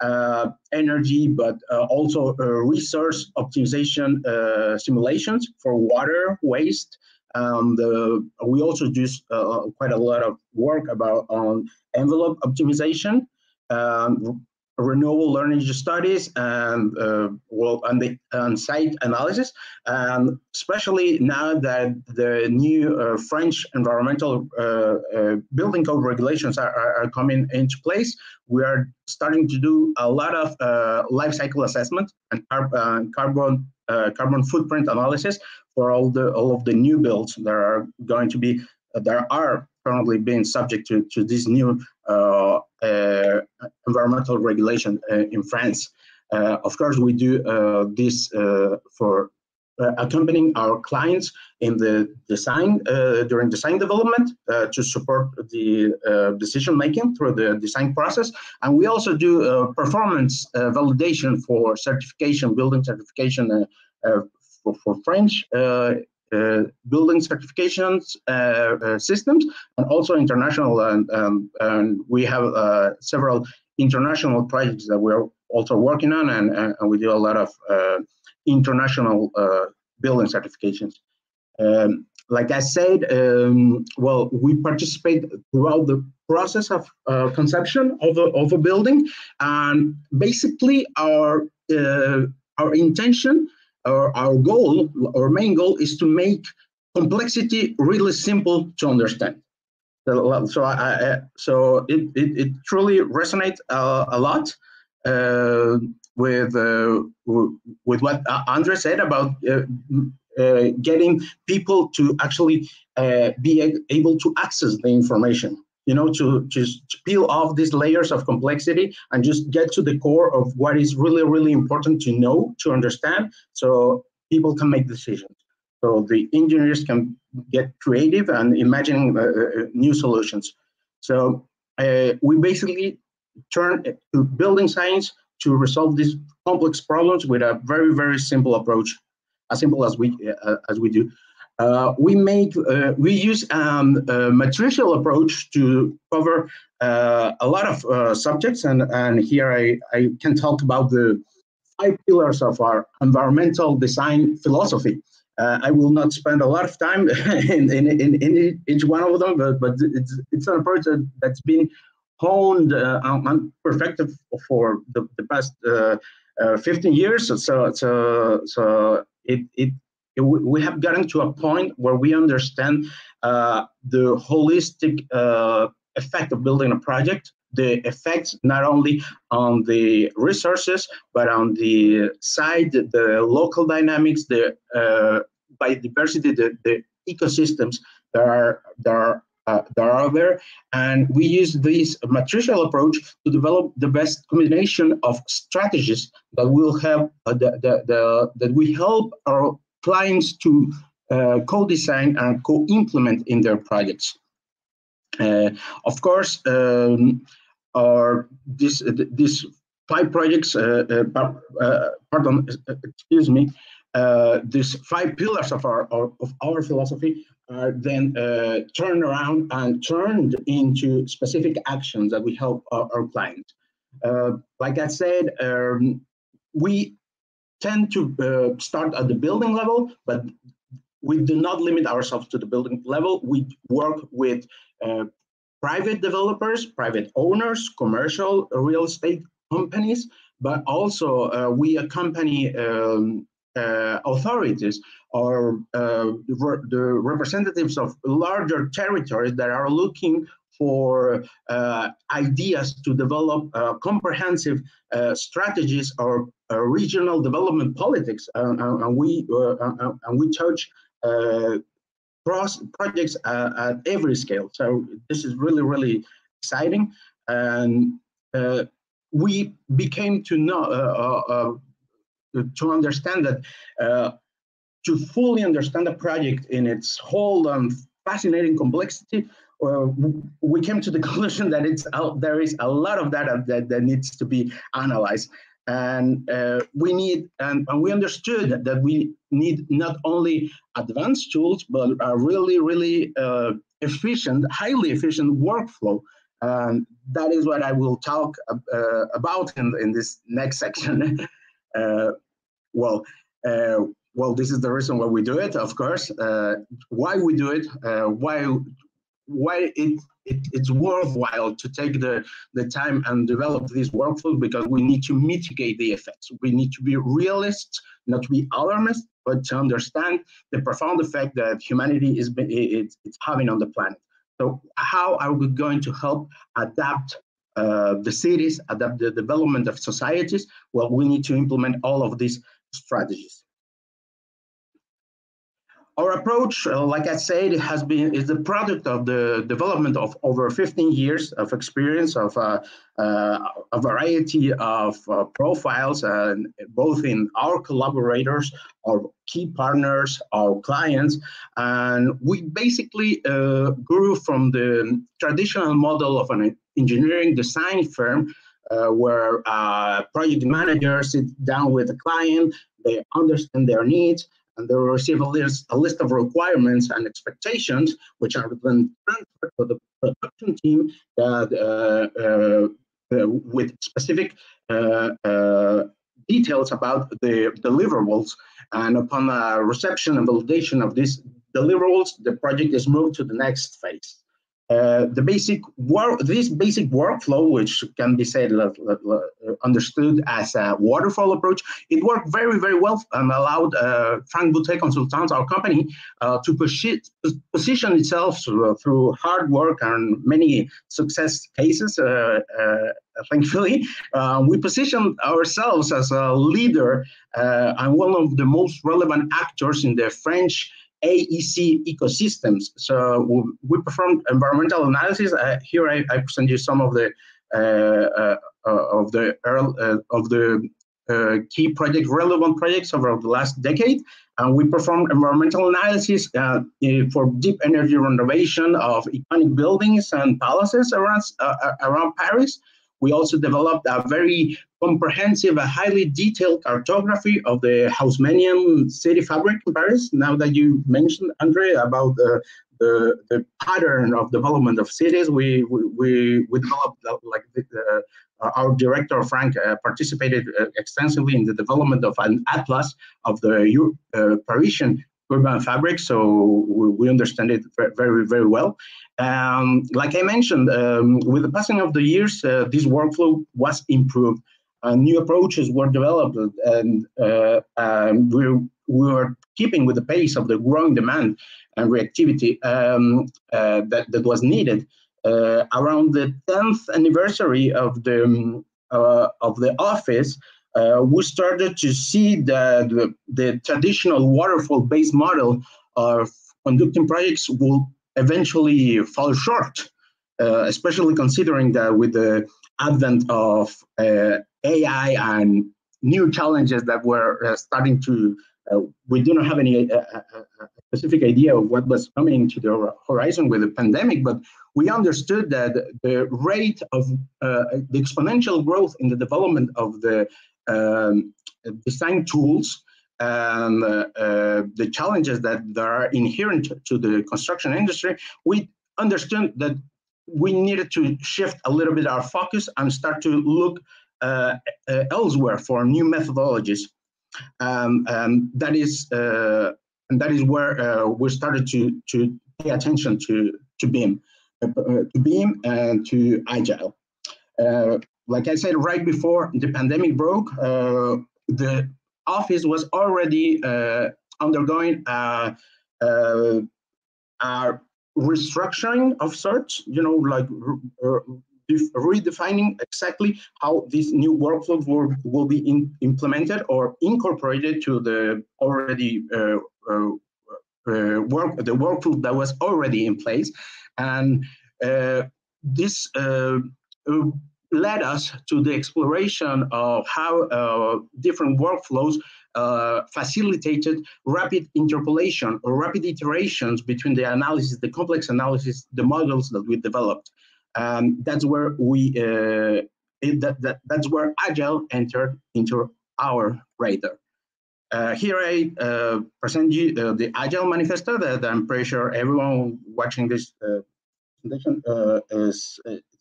S5: uh, energy, but uh, also uh, resource optimization uh, simulations for water, waste, Um, the, we also do uh, quite a lot of work about on envelope optimization, um, renewable energy studies, and uh, well, and the and site analysis. And especially now that the new uh, French environmental uh, uh, building code regulations are, are, are, coming into place, we are starting to do a lot of uh, life cycle assessment and carbon carbon footprint analysis for all the all of the new builds that are going to be that are currently being subject to, to this new uh, uh, Uh, environmental regulation uh, in France. Uh, of course, we do uh, this for accompanying our clients in the design during design development to support the decision making through the design process, and we also do performance validation for certification, building certification for, for French uh, uh, building certifications uh, systems and also international. And, um, and we have several international projects that we're also working on, and, and we do a lot of international building certifications. Um, like I said, um, well, we participate throughout the process of uh, conception of a, of a building, and basically our uh, our intention our, our goal, our main goal is to make complexity really simple to understand. So, so, I, I, so it, it, it, truly resonates uh, a lot uh, with uh, with what Andre said about uh, uh, getting people to actually uh, be able to access the information you know, to just peel off these layers of complexity and just get to the core of what is really, really important to know, to understand, so people can make decisions. So the engineers can get creative and imagine uh, uh new solutions. So uh, we basically turn to building science to resolve these complex problems with a very, very simple approach, as simple as we uh, as we do. Uh, we make uh, we use um, a matricial approach to cover uh, a lot of uh, subjects, and and here I I can talk about the five pillars of our environmental design philosophy. Uh, I will not spend a lot of time in, in, in, in each one of them, but, but it's it's an approach that, that's been honed uh, and perfected for the, the past 15 years. So so so it it we have gotten to a point where we understand uh, the holistic uh, effect of building a project the effects not only on the resources but on the side the local dynamics the uh, biodiversity the, the ecosystems that are that are uh, that are there. And we use this matricial approach to develop the best combination of strategies that will help uh, the, the, the, that we help our clients to uh, co-design and co-implement in their projects. Uh, of course, um, our this these five projects, uh, uh, uh pardon, excuse me, uh, these five pillars of our, our, of our philosophy are then turned around and turned into specific actions that we help our, our clients. like I said, um, we tend to uh, start at the building level, but we do not limit ourselves to the building level. We work with uh, private developers, private owners, commercial real estate companies, but also uh, we accompany um, uh, authorities or uh, the representatives of larger territories that are looking for uh, ideas to develop uh, comprehensive uh, strategies or uh, regional development politics, uh, uh, and, we and we touch projects at every scale. So this is really really exciting, and we became to know to understand that to fully understand the project in its whole and fascinating complexity, uh, we came to the conclusion that it's uh, there is a lot of data that, that needs to be analyzed. And uh, we need and, and, we understood that we need not only advanced tools but a really really uh, efficient highly efficient workflow. And that is what i will talk uh, about in, in this next section. Uh, well well, this is the reason why we do it, of course. Uh, why we do it, uh, why why it, it, it's worthwhile to take the, the time and develop this workflow because we need to mitigate the effects. We need to be realists, not to be alarmist, but to understand the profound effect that humanity is it's, it's having on the planet. So how are we going to help adapt uh, the cities, adapt the development of societies? Well, we need to implement all of these strategies. Our approach, uh, like I said, has been is the product of the development of over 15 years of experience of uh, uh, a variety of uh, profiles, both in our collaborators, our key partners, our clients, and we basically uh, grew from the traditional model of an engineering design firm uh, where project managers sit down with the client, they understand their needs, and they receive a list, a list of requirements and expectations, which are then transferred to the production team that, uh, uh, uh with specific details about the deliverables. And upon the reception and validation of these deliverables, the project is moved to the next phase. Uh, the basic work, this basic workflow, which can be said uh, understood as a waterfall approach, it worked very, very well and allowed uh, Franck Boutté Consultants, our company, uh, to position itself through, hard work and many success cases. Uh, thankfully, we positioned ourselves as a leader and one of the most relevant actors in the French AEC ecosystems. So we performed environmental analysis. Uh, here I, I, present you some of the uh, uh, of the uh, of the uh, key project relevant projects over the last decade. And we performed environmental analysis uh, for deep energy renovation of iconic buildings and palaces around around Paris. We also developed a very comprehensive, a highly detailed cartography of the Haussmannian city fabric in Paris. Now that you mentioned, Andre, about the, the, the pattern of development of cities, we, we, we developed like the, uh, our director, Franck, uh, participated uh, extensively in the development of an atlas of the uh, Parisian urban fabric, so we, we understand it very, very well. Um, like I mentioned, um, with the passing of the years, uh, this workflow was improved. Uh, new approaches were developed, and uh, um, we, we were keeping with the pace of the growing demand and reactivity um, uh, that, that was needed. Uh, around the 10th anniversary of the um, uh, of the office, uh, we started to see that the, the traditional waterfall-based model of conducting projects will eventually fall short, especially considering that with the advent of uh, AI and new challenges that were uh, starting to, uh, we do not have any uh, specific idea of what was coming to the horizon with the pandemic, but we understood that the rate of the exponential growth in the development of the um, design tools and uh, uh, the challenges that are inherent to the construction industry, we understood that we needed to shift a little bit our focus and start to look elsewhere for new methodologies. Um, um, that is, uh, and that is where uh, we started to to pay attention to to BIM, to BIM and to Agile like I said right before the pandemic broke, uh, the office was already uh, undergoing a, a, a, restructuring of sorts, you know, like redefining exactly how these new workflows will, will be in, implemented or incorporated to the already uh, uh, uh, work, the workflow that was already in place. And uh, this uh, led us to the exploration of how different workflows uh, facilitated rapid interpolation or rapid iterations between the analysis, the complex analysis, the models that we developed. Um, that's where we uh, that, that, that's where agile entered into our radar. Uh, here I uh, present you uh, the Agile Manifesto that I'm pretty sure everyone watching this uh, presentation uh, is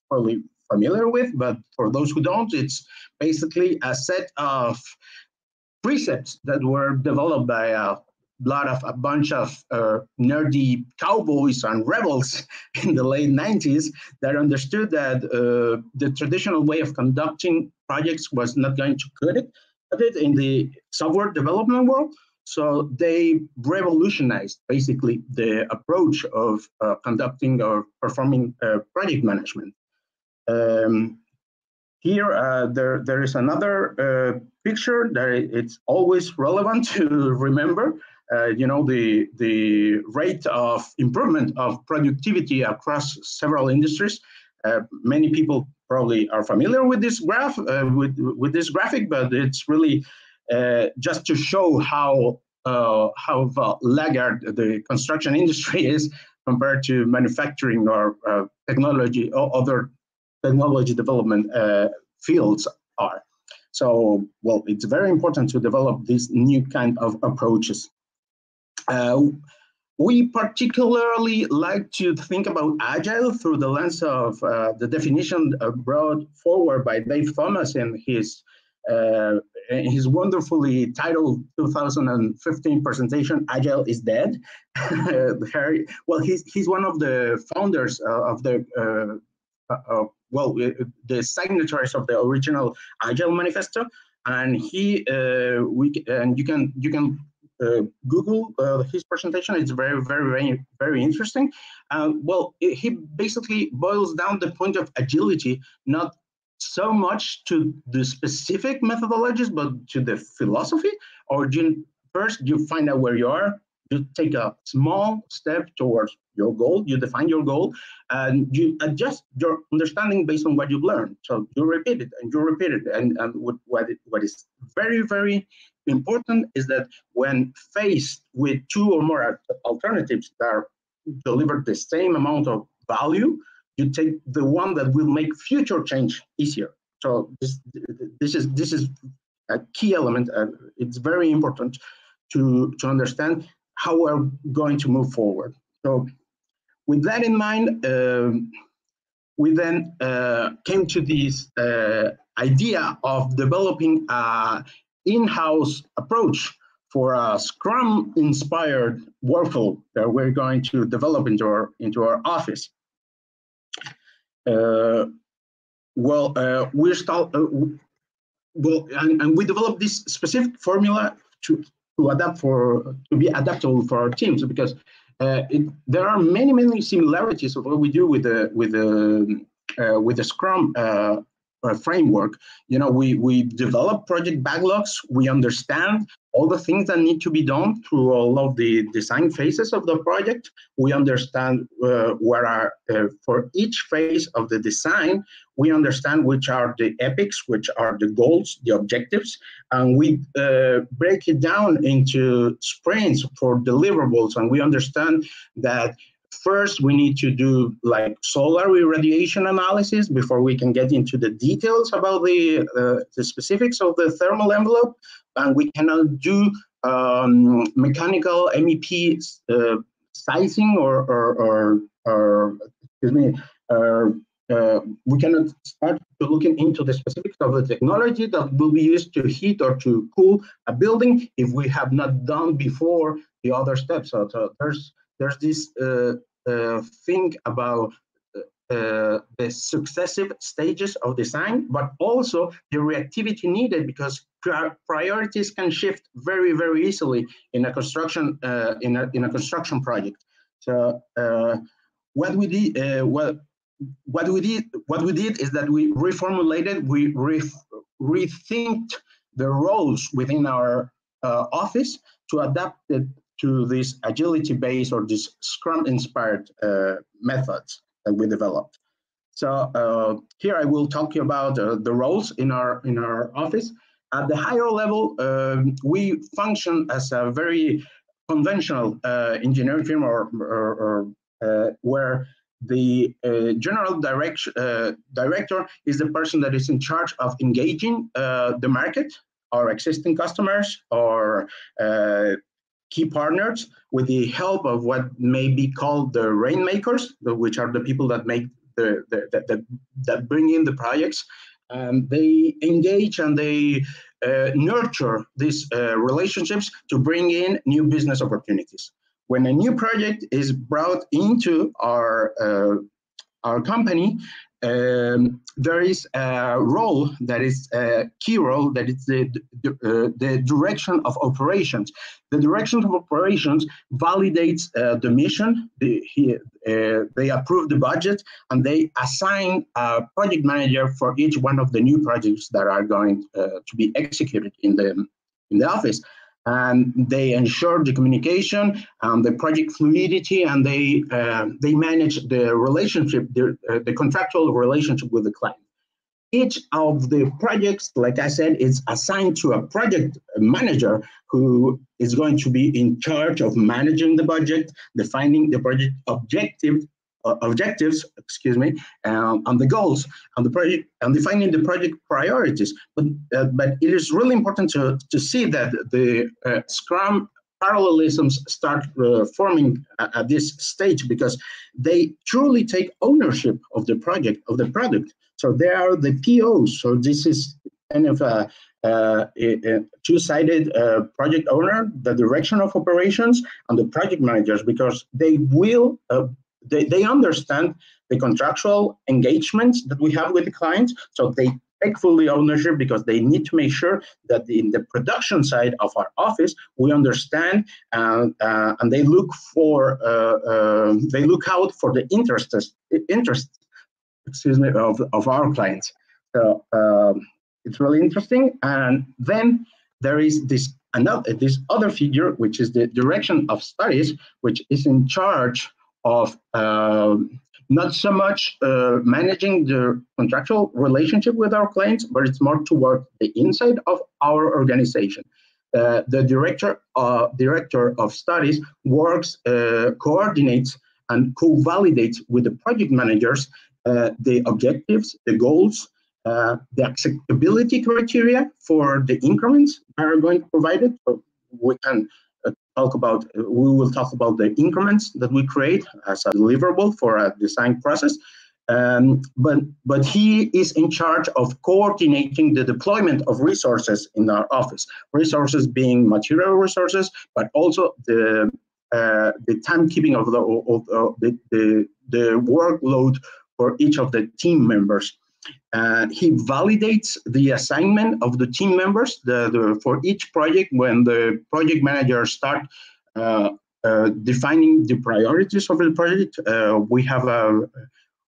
S5: probably familiar with, but for those who don't, it's basically a set of precepts that were developed by a lot of a bunch of uh, nerdy cowboys and rebels in the late 90s that understood that uh, the traditional way of conducting projects was not going to cut it, cut it in the software development world. So they revolutionized basically the approach of uh, conducting or performing uh, project management. Um, here, uh, there, there is another uh, picture that it's always relevant to remember. Uh, you know, the, the rate of improvement of productivity across several industries. Uh, many people probably are familiar with this graph, with, with this graphic, but it's really uh, just to show how uh, how laggard the construction industry is compared to manufacturing or uh, technology or other technology development uh, fields are. So, well, it's very important to develop these new kind of approaches. Uh, we particularly like to think about agile through the lens of uh, the definition brought forward by Dave Thomas in his uh, his wonderfully titled 2015 presentation, Agile is Dead. Harry, well, he's, he's one of the founders uh, of the, uh, uh, well, uh, the signatories of the original Agile Manifesto. And he, uh, we, and you can, you can Uh, Google uh, his presentation. It's very, very, very, very interesting. Uh, well, it, he basically boils down the point of agility, not so much to the specific methodologies, but to the philosophy? Or you, first you find out where you are, you take a small step towards your goal, you define your goal, and you adjust your understanding based on what you've learned. So you repeat it and you repeat it. And, and what, what, it, what is very, very important is that when faced with two or more alternatives that deliver the same amount of value, you take the one that will make future change easier. So this, this is this is a key element. Uh, it's very important to to understand how we're going to move forward. So with that in mind, uh, we then uh, came to this uh, idea of developing an in-house approach for a Scrum-inspired workflow that we're going to develop into our into our office. Uh, well, uh, we start, uh, well, and, and we developed this specific formula to, to adapt for, to be adaptable for our teams because it, there are many many similarities of what we do with the with the uh, with the Scrum uh, framework. You know, we we develop project backlogs. We understand all the things that need to be done through all of the design phases of the project. We understand uh, where are, uh, for each phase of the design, we understand which are the epics, which are the goals, the objectives, and we uh, break it down into sprints for deliverables. And we understand that first we need to do like solar irradiation analysis before we can get into the details about the, uh, the specifics of the thermal envelope and we cannot do um, mechanical MEP uh, sizing or, or, or, or excuse me, uh, we cannot start looking into the specifics of the technology that will be used to heat or to cool a building if we have not done before the other steps. So, so there's there's this uh, uh, thing about uh, the successive stages of design, but also the reactivity needed because priorities can shift very, very easily in a construction uh, in a in a construction project. So uh, what we did, uh, what we did, what we did is that we reformulated, we re rethinked the roles within our uh, office to adapt it to this agility-based or this Scrum-inspired uh, methods that we developed. So uh, here I will talk to you about uh, the roles in our in our office. At the higher level, um, we function as a very conventional uh, engineering firm, or, or, or uh, where the uh, general direction, uh, director is the person that is in charge of engaging the market, our existing customers, or key partners with the help of what may be called the rainmakers, which are the people that make the, the, the, the that bring in the projects. Um, they engage and they uh, nurture these uh, relationships to bring in new business opportunities. When a new project is brought into our uh, our company, um, there is a role that is a key role that is the, the, uh, the direction of operations. The direction of operations validates uh, the mission, the, he, uh, they approve the budget, and they assign a project manager for each one of the new projects that are going uh, to be executed in the, in the office and they ensure the communication and the project fluidity and they uh, they manage the relationship the, uh, the contractual relationship with the client. Each of the projects like i said is assigned to a project manager who is going to be in charge of managing the budget defining the project objective uh, objectives, excuse me, um, and the goals and the project and defining the project priorities. But uh, but it is really important to to see that the uh, Scrum parallelisms start uh, forming at, this stage because they truly take ownership of the project of the product. So they are the POs. So this is kind of a, uh, a two-sided uh, project owner, the direction of operations, and the project managers, because they will uh, they, they understand the contractual engagements that we have with the clients. So they take fully ownership because they need to make sure that in the production side of our office, we understand uh, uh, and they look for, uh, uh they look out for the interests, interest, excuse me, of, of our clients. So um, it's really interesting. And then there is this another this other figure, which is the direction of studies, which is in charge of uh, not so much uh, managing the contractual relationship with our clients, but it's more toward the inside of our organization. Uh, the director uh, director of studies works, uh, coordinates, and co-validates with the project managers uh, the objectives, the goals, the acceptability criteria for the increments that are going to be provided. So we can talk about, we will talk about the increments that we create as a deliverable for a design process. Um, but, but he is in charge of coordinating the deployment of resources in our office. Resources being material resources, but also the uh, the timekeeping of the, of, of the, the, the workload for each of the team members. Uh, he validates the assignment of the team members the, the, for each project when the project manager start uh, uh, defining the priorities of the project. Uh, we have a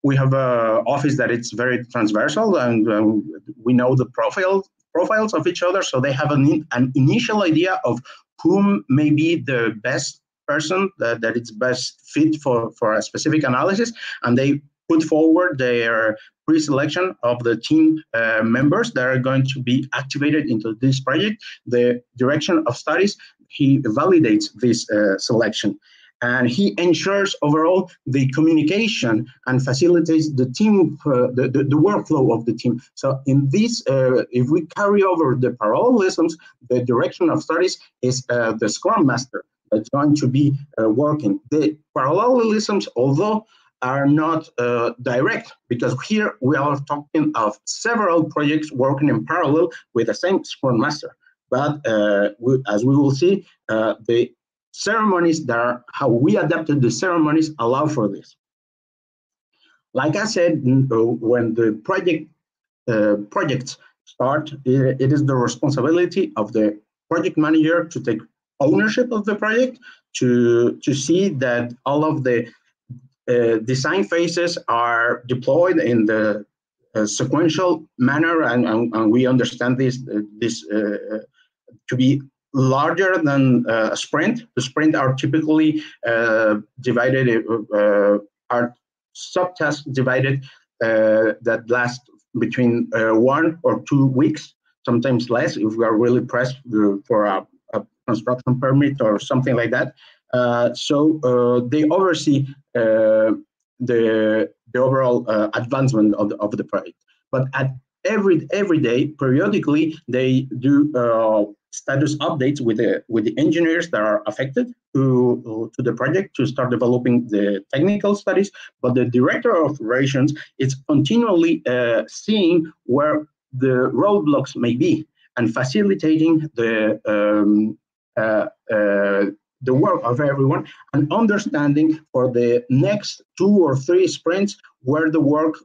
S5: we have a office that it's very transversal and um, we know the profile profiles of each other, so they have an, an initial idea of whom may be the best person that, that it's best fit for, for a specific analysis, and they put forward their pre-selection of the team uh, members that are going to be activated into this project. The direction of studies, he validates this uh, selection and he ensures overall the communication and facilitates the team, uh, the, the, the, workflow of the team. So in this, uh, if we carry over the parallelisms, the direction of studies is uh, the Scrum Master that's going to be uh, working. The parallelisms, although are not uh, direct because here we are talking of several projects working in parallel with the same Scrum Master. But uh, we, as we will see, uh, the ceremonies that are how we adapted the ceremonies allow for this. Like I said, uh, when the project uh, projects start, it, it is the responsibility of the project manager to take ownership of the project, to to see that all of the uh, design phases are deployed in the uh, sequential manner, and, and, and, we understand this uh, this uh, to be larger than uh, a sprint. The sprint are typically divided are subtasks divided that last between one or two weeks, sometimes less if we are really pressed for a, a construction permit or something like that. Uh, so uh, they oversee uh, the the overall advancement of the, of the project. But at every every day, periodically, they do status updates with the with the engineers that are affected to to the project to start developing the technical studies. But the director of operations is continually uh, seeing where the roadblocks may be and facilitating the um, uh, uh, the work of everyone and understanding for the next two or three sprints where the work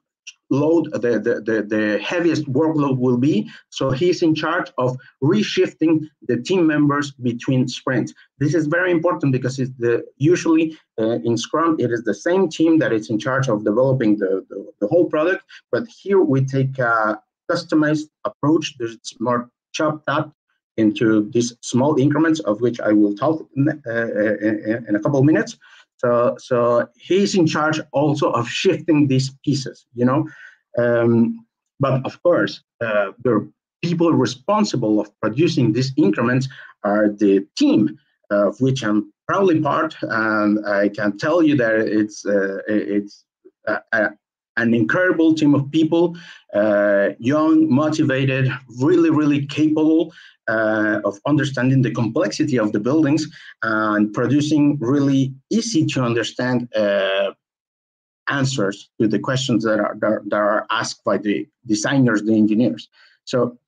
S5: load the, the, the, the, heaviest workload will be. So he's in charge of reshifting the team members between sprints. This is very important because it's the usually uh, in scrum it is the same team that is in charge of developing the, the, the whole product but here we take a customized approach. That's more chopped up into these small increments of which I will talk in, uh, uh in a couple of minutes. So, so he's in charge also of shifting these pieces, you know. Um, but of course, uh, the people responsible of producing these increments are the team, of which I'm proudly part, and I can tell you that it's uh, it's an incredible team of people, uh, young, motivated, really, really capable uh, of understanding the complexity of the buildings and producing really easy to understand uh, answers to the questions that are, that, that are asked by the designers, the engineers. So,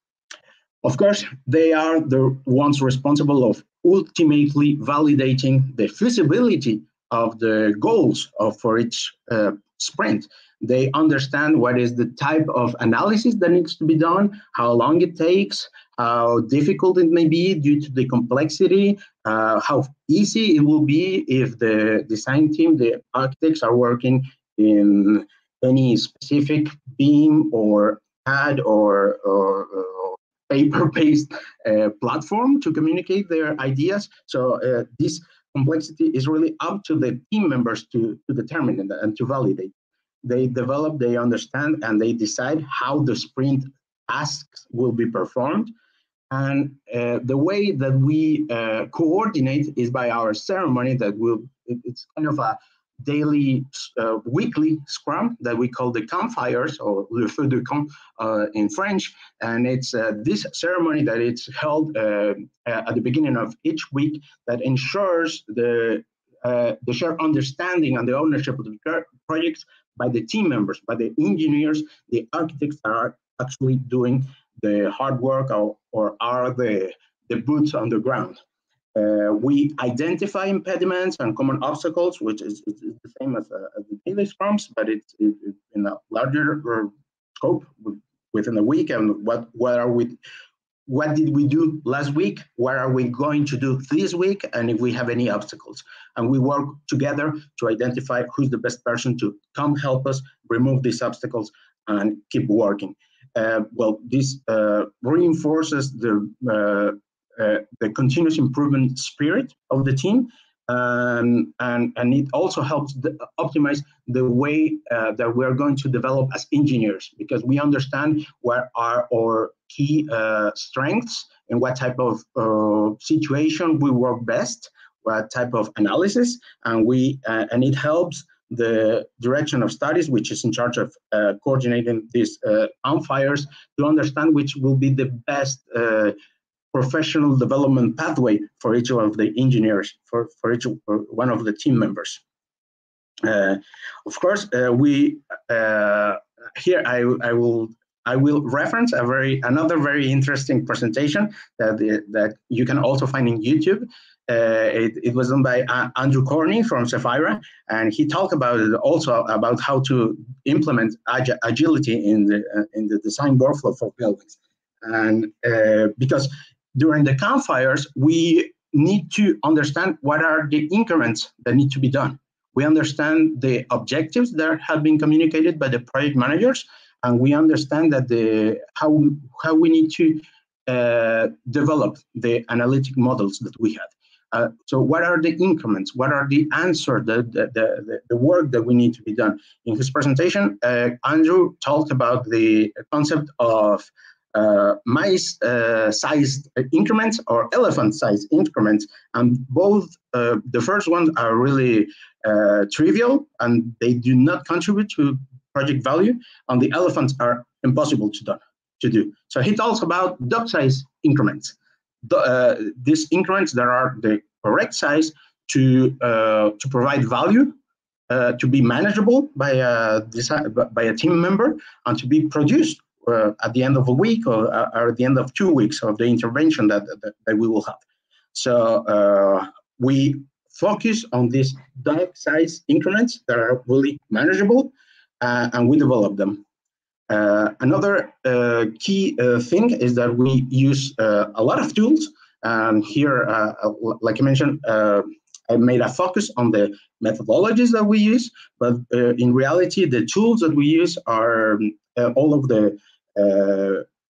S5: of course, they are the ones responsible of ultimately validating the feasibility of the goals of for each uh, sprint. They understand what is the type of analysis that needs to be done, how long it takes, how difficult it may be due to the complexity, uh, how easy it will be if the design team, the architects are working in any specific BIM or CAD or, or, or paper-based uh, platform to communicate their ideas. So uh, this complexity is really up to the team members to, to determine and, and to validate they develop, they understand, and they decide how the sprint tasks will be performed. And uh, the way that we uh, coordinate is by our ceremony that will, it, it's kind of a daily, uh, weekly scrum that we call the campfires or le feu de camp uh, in French. And it's uh, this ceremony that it's held uh, at the beginning of each week that ensures the uh, the shared understanding and the ownership of the projects by the team members, by the engineers, the architects that are actually doing the hard work or, or are the, the boots on the ground. Uh, we identify impediments and common obstacles, which is, is, is the same as, uh, as the daily scrums, but it's, in a larger scope within a week. And what what are we what did we do last week? What are we going to do this week? And if we have any obstacles. And we work together to identify who's the best person to come help us remove these obstacles and keep working. Uh, well, this uh, reinforces the, uh, uh the continuous improvement spirit of the team um, and, and it also helps the, optimize the way uh, that we're going to develop as engineers because we understand where are our key uh, strengths and what type of uh, situation we work best, what type of analysis, and we uh, and it helps the direction of studies, which is in charge of uh, coordinating these uh, campfires, to understand which will be the best professional development pathway for each of the engineers, for, for each one of the team members. Uh, of course, uh, we uh, here I, I will I will reference a very another very interesting presentation that that you can also find in YouTube. Uh, it, it, was done by uh, Andrew Corney from Sapphira, and he talked about it also about how to implement ag agility in the uh, in the design workflow for buildings. And because during the campfires, we need to understand what are the increments that need to be done. We understand the objectives that have been communicated by the project managers, and we understand that the how how we need to uh, develop the analytic models that we have. Uh, so what are the increments? What are the answers, the, the, the, the, work that we need to be done? In his presentation, uh, Andrew talked about the concept of uh, mice-sized uh, increments or elephant-sized increments, and both uh, the first ones are really uh, trivial and they do not contribute to project value, and the elephants are impossible to do. To do. So he talks about duck-size increments. The, uh, these increments that are the correct size to uh, to provide value uh, to be manageable by a by a team member and to be produced uh, at the end of a week or, uh, or, at the end of two weeks of the intervention that, that, that we will have. So uh, we focus on these dot size increments that are really manageable uh, and we develop them. Uh, another uh, key thing is that we use a lot of tools. And here, like I mentioned, I made a focus on the methodologies that we use, but uh, in reality, the tools that we use are uh, all of the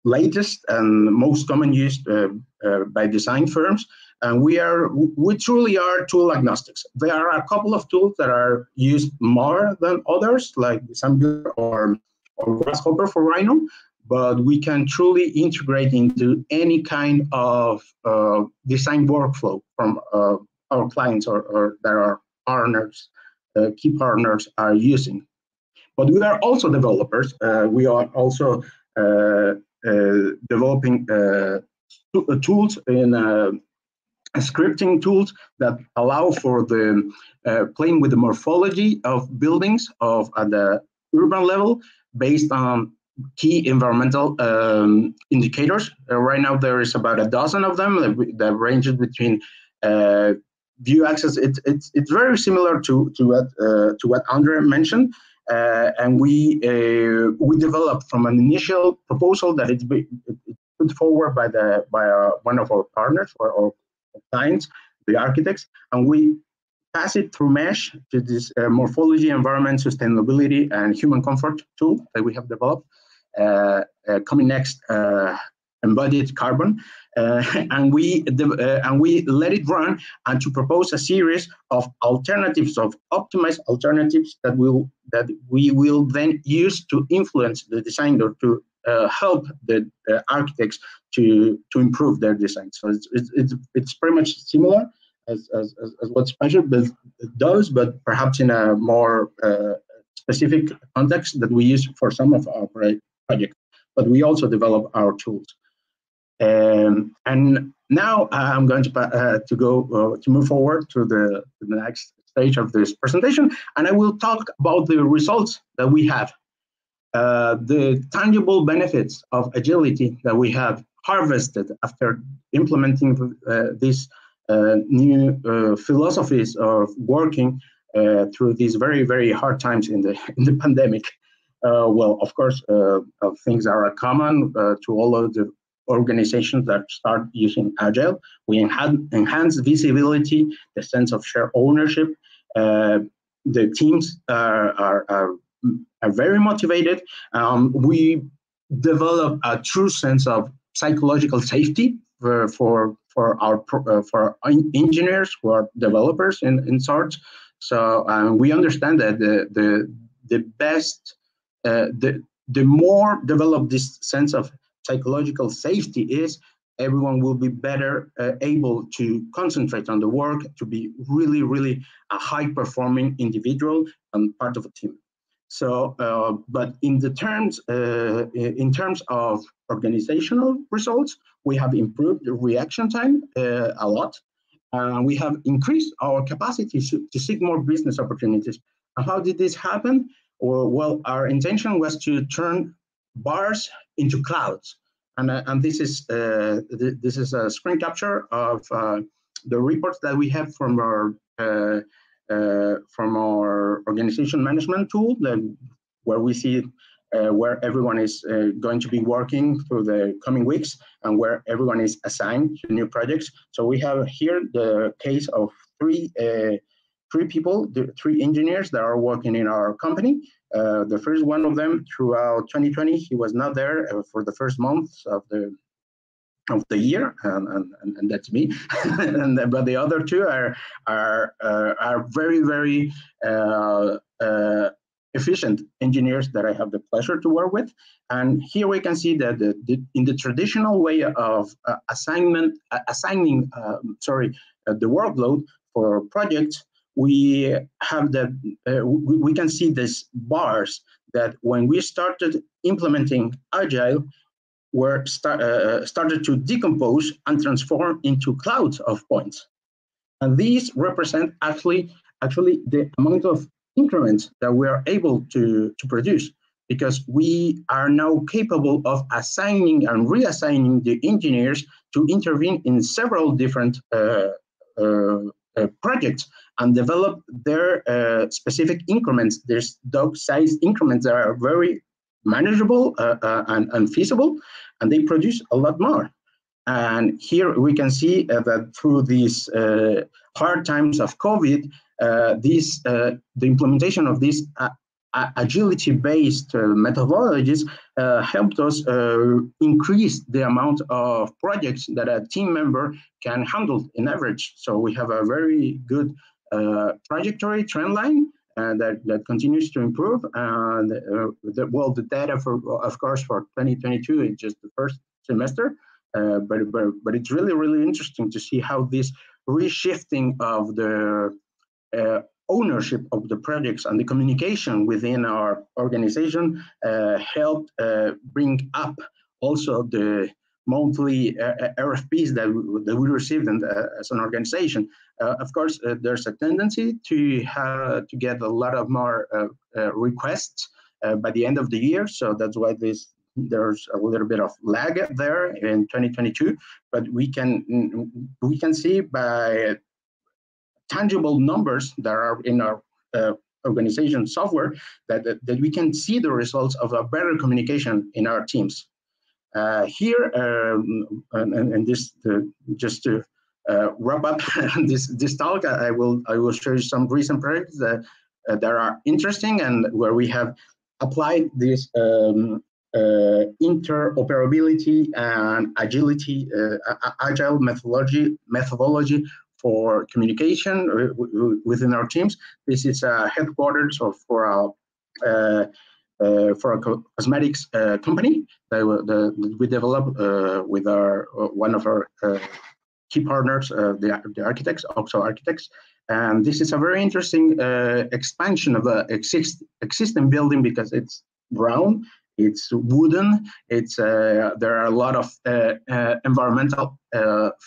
S5: latest and most common used uh, uh, by design firms. And we are we truly are tool agnostics. There are a couple of tools that are used more than others, like Assembler or, or Grasshopper for Rhino, but we can truly integrate into any kind of uh, design workflow from our clients or, or that our partners, uh, key partners are using. But we are also developers. Uh, we are also uh, uh developing uh, uh, tools in scripting tools that allow for the playing with the morphology of buildings of at the urban level based on key environmental um, indicators. Uh, right now, there is about a dozen of them that, that ranges between uh, view access, it, it's it's very similar to to what uh, to what Andre mentioned, uh, and we uh, we developed from an initial proposal that it's put forward by the by uh, one of our partners or our clients, the architects, and we pass it through mesh to this uh, morphology, environment, sustainability, and human comfort tool that we have developed. Uh, coming next, embodied carbon, uh, and we uh, and we let it run and to propose a series of alternatives of optimized alternatives that will that we will then use to influence the designer to uh, help the, the, architects to to improve their design. So it's it's it's, pretty much similar as, as, as what Spacio does, but perhaps in a more uh, specific context that we use for some of our projects. But we also develop our tools. Um, and now uh, I'm going to, uh, to go uh, to move forward to the, to the next stage of this presentation, and I will talk about the results that we have, uh, the tangible benefits of agility that we have harvested after implementing uh, these uh, new philosophies of working through these very, very hard times in the, in the pandemic. well, of course, things are common to all of the organizations that start using Agile. We enhance, visibility, the sense of shared ownership. Uh, the teams are, are, are, are very motivated. Um, we develop a true sense of psychological safety for, for, for our uh, for engineers who are developers in, in sorts. So um, we understand that the, the, the best, uh, the, the more develop this sense of psychological safety is, everyone will be better uh, able to concentrate on the work, to be really, really a high performing individual and part of a team. So, uh, but in the terms, uh, in terms of organizational results, we have improved the reaction time uh, a lot. and we have increased our capacity to, seek more business opportunities. And how did this happen? Well, our intention was to turn bars into clouds. And, uh, and this is uh, th this is a screen capture of uh, the reports that we have from our uh, uh, from our organization management tool, that, where we see uh, where everyone is going to be working through the coming weeks and where everyone is assigned to new projects. So we have here the case of three three people, three engineers that are working in our company. Uh, the first one of them throughout 2020, he was not there uh, for the first months of the of the year, and, and, and that's me. and, but the other two are are uh, are very very uh, uh, efficient engineers that I have the pleasure to work with. And here we can see that the, the, in the traditional way of assignment assigning um, sorry the workload for projects, we have the uh, we, can see these bars that when we started implementing agile were start, uh, started to decompose and transform into clouds of points. And these represent actually actually the amount of increments that we are able to to produce because we are now capable of assigning and reassigning the engineers to intervene in several different uh, uh, uh, projects and develop their uh, specific increments. There's dog size increments that are very manageable uh, uh, and, and feasible, and they produce a lot more. And here we can see that through these hard times of COVID, this the implementation of these agility-based uh, methodologies uh, helped us uh, increase the amount of projects that a team member can handle in average. So we have a very good trajectory trend line uh, that, that continues to improve. And uh, the, well, the data for, of course, for 2022 is just the first semester, uh, but, but, but it's really, really interesting to see how this reshifting of the ownership of the projects and the communication within our organization uh, helped uh, bring up also the monthly uh, uh RFPs that we, that we received and, uh, as an organization. Uh, of course, there's a tendency to have to get a lot of more requests by the end of the year. So that's why this there's a little bit of lag there in 2022. But we can we can see by tangible numbers that are in our uh, organization software that, that, that, we can see the results of a better communication in our teams. Uh, here, um, and, and, this uh, just to uh, wrap up this this talk, I will I will show you some recent projects that uh, that are interesting and where we have applied this um, uh, interoperability and agility, uh, agile methodology methodology for communication within our teams. This is a headquarters of for our uh, uh, for a cosmetics uh, company that, we developed uh, with our uh, one of our uh, key partners, the, the architects, Oxo Architects. And this is a very interesting expansion of the exist, existing building because it's brown, it's wooden, it's there are a lot of environmental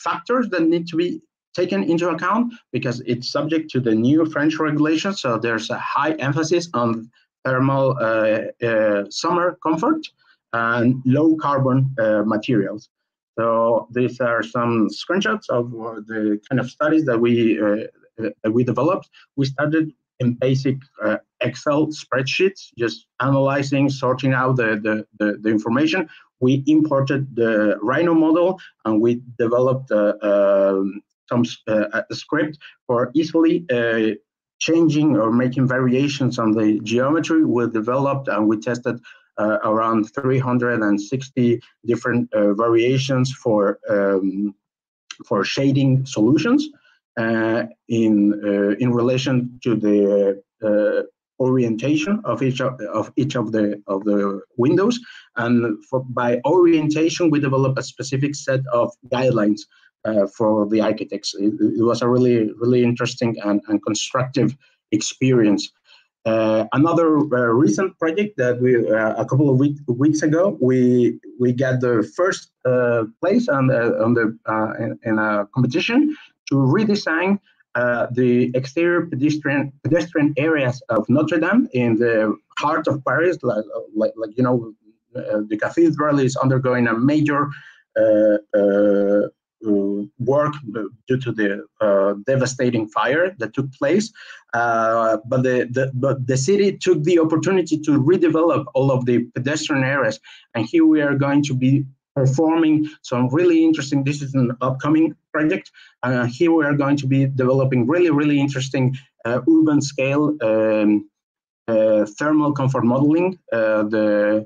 S5: factors that need to be taken into account because it's subject to the new French regulations. So there's a high emphasis on thermal uh, uh, summer comfort and low carbon uh, materials. So these are some screenshots of the kind of studies that we uh, that we developed. We started in basic uh, Excel spreadsheets, just analyzing, sorting out the, the, the, the, information. We imported the Rhino model and we developed uh, um, some uh, a script for easily uh, changing or making variations on the geometry we developed and we tested uh, around 360 different uh, variations for um, for shading solutions uh, in uh, in relation to the orientation of each of, of each of the of the windows. And for, by orientation we develop a specific set of guidelines uh, for the architects. It, it, was a really, really interesting and, and constructive experience. Uh, another uh, recent project that we uh, a couple of week, weeks ago we we got the first uh, place on the on the in, in, a competition to redesign the exterior pedestrian pedestrian areas of Notre Dame in the heart of Paris. Like, like, like you know, the cathedral is undergoing a major work due to the uh, devastating fire that took place. Uh, but the, the but the city took the opportunity to redevelop all of the pedestrian areas, and here we are going to be performing some really interesting. This is an upcoming project. Uh, here we are going to be developing really really interesting uh, urban scale um, uh, thermal comfort modeling. the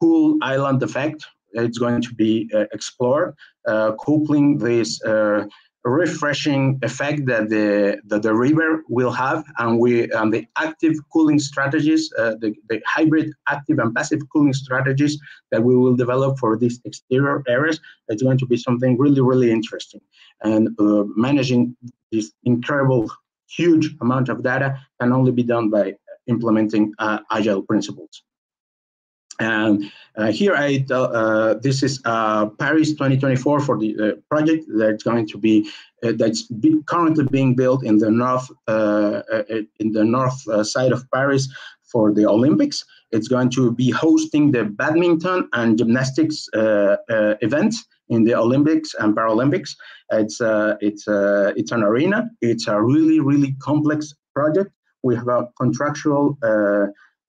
S5: cool island effect it's going to be uh, explored, uh, coupling this uh, refreshing effect that the that the river will have, and we and the active cooling strategies, uh, the, the hybrid active and passive cooling strategies that we will develop for these exterior areas. It's going to be something really really interesting, and uh, managing this incredible huge amount of data can only be done by implementing uh, agile principles. And uh, here I uh, this is uh, Paris 2024 for the uh, project that's going to be uh, that's be currently being built in the north uh, in the north side of Paris for the Olympics. It's going to be hosting the badminton and gymnastics uh, uh, events in the Olympics and Paralympics. It's uh, it's uh, it's an arena. It's a really really complex project. We have a contractual uh,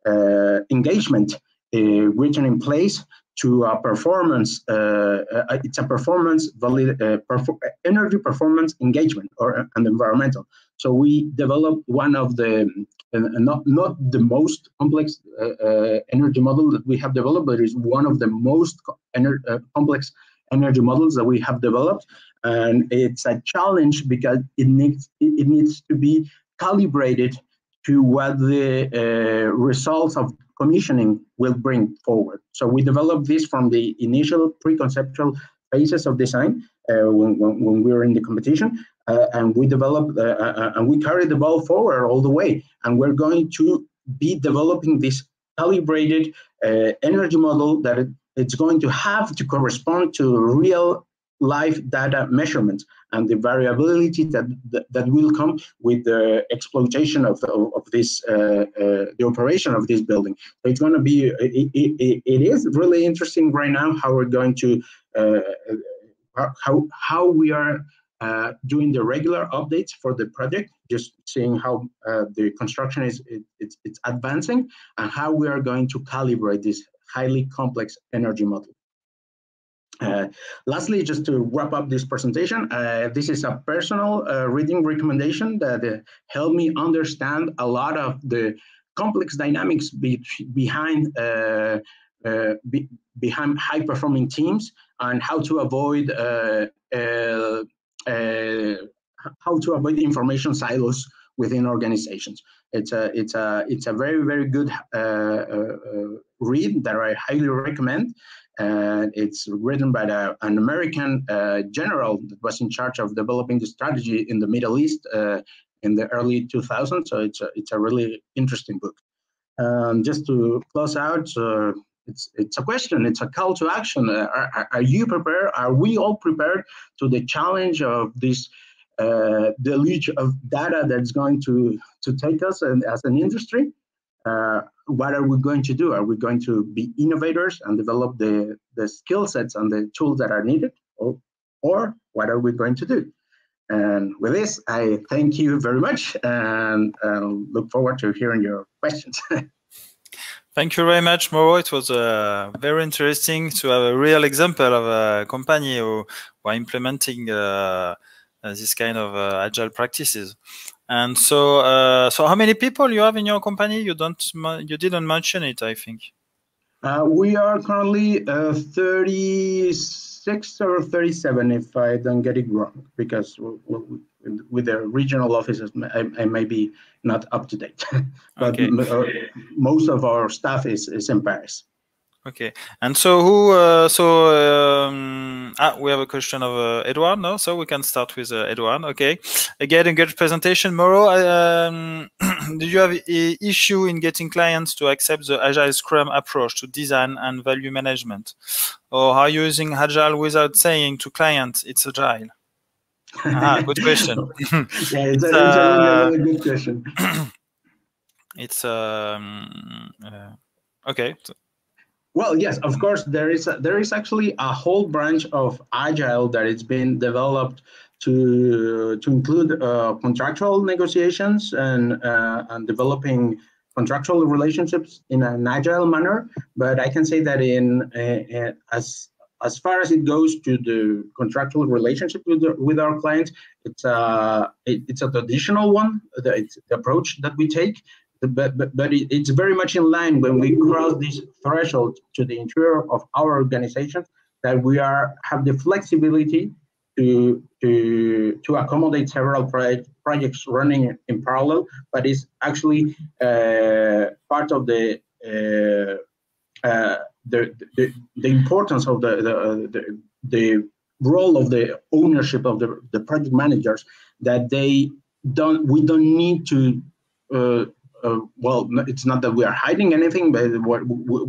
S5: uh, engagement written in place to a performance. Uh, uh, it's a performance valid uh, perfor energy performance engagement or an environmental. So we developed one of the not not the most complex energy model that we have developed, but is one of the most complex energy models that we have developed. And it's a challenge because it needs it needs to be calibrated to what the uh, results of commissioning will bring forward. So we developed this from the initial pre-conceptual phases of design uh, when, when, when, we were in the competition, uh, and we developed uh, uh, uh, and we carried the ball forward all the way. And we're going to be developing this calibrated energy model that it, it's going to have to correspond to real life data measurements and the variability that, that, that will come with the exploitation of, of, of this, uh, uh, the operation of this building. So it's going to be, it, it, it is really interesting right now how we're going to, uh, how, how we are uh, doing the regular updates for the project, just seeing how uh, the construction is it, it's, it's advancing and how we are going to calibrate this highly complex energy model. Uh, lastly, just to wrap up this presentation, uh, this is a personal uh, reading recommendation that uh, helped me understand a lot of the complex dynamics be behind uh, be behind high-performing teams and how to avoid how to avoid information silos within organizations. It's a it's a it's a very very good read that I highly recommend. And it's written by the, an American uh, general that was in charge of developing the strategy in the Middle East uh, in the early 2000s. So it's a, it's a really interesting book. Um, just to close out, uh, it's it's a question. It's a call to action. Are, are, you prepared? Are we all prepared to the challenge of this uh, deluge of data that's going to, to take us and, as an industry. What are we going to do? Are we going to be innovators and develop the, the skill sets and the tools that are needed? Or, or what are we going to do? And with this, I thank you very much and uh, look forward to hearing your questions.
S2: Thank you very much, Mauro. It was uh, very interesting to have a real example of a company who, who are implementing uh, uh, this kind of uh, agile practices. And so, uh, so how many people you have in your company? You don't, you didn't mention it, I think.
S5: Uh, we are currently uh, 36 or 37, if I don't get it wrong, because with the regional offices, I, I may be not up to date. but okay. Uh, most of our staff is, is in Paris.
S2: Okay, and so who? Uh, so um, ah, we have a question of uh, Edward now, so we can start with uh, Edward. Okay, again, a good presentation. Mauro, um, do you have a issue in getting clients to accept the Agile Scrum approach to design and value management, or are you using Agile without saying to clients it's Agile? ah, good question.
S5: yeah, it's, it's, a, really, really good question.
S2: it's um, uh, okay.
S5: Well, yes, of course, there is a, there is actually a whole branch of agile that it's been developed to to include uh, contractual negotiations and uh, and developing contractual relationships in an agile manner. But I can say that in uh, as as far as it goes to the contractual relationship with the, with our clients, it's a it, it's a traditional one. The, the approach that we take, but, but, but it, it's very much in line when we cross this threshold to the interior of our organization that we are have the flexibility to to to accommodate several project, projects running in parallel, but it's actually uh, part of the, uh, uh, the, the the importance of the the, the the role of the ownership of the, the project managers that they don't we don't need to uh, uh, well, it's not that we are hiding anything, but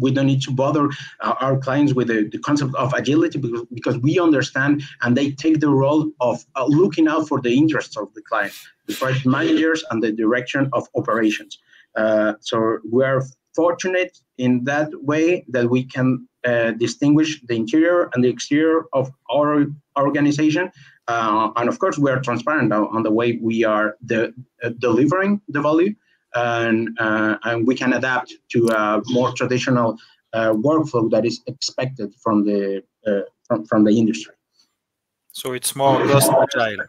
S5: we don't need to bother uh, our clients with the, the, concept of agility because, because we understand and they take the role of uh, looking out for the interests of the client, the project managers, and the direction of operations. Uh, so we are fortunate in that way that we can uh, distinguish the interior and the exterior of our organization. Uh, and of course, we are transparent on, the way we are de uh, delivering the value, and, uh, and we can adapt to a more traditional uh, workflow that is expected from the from, from the industry.
S2: So it's more ghost agile.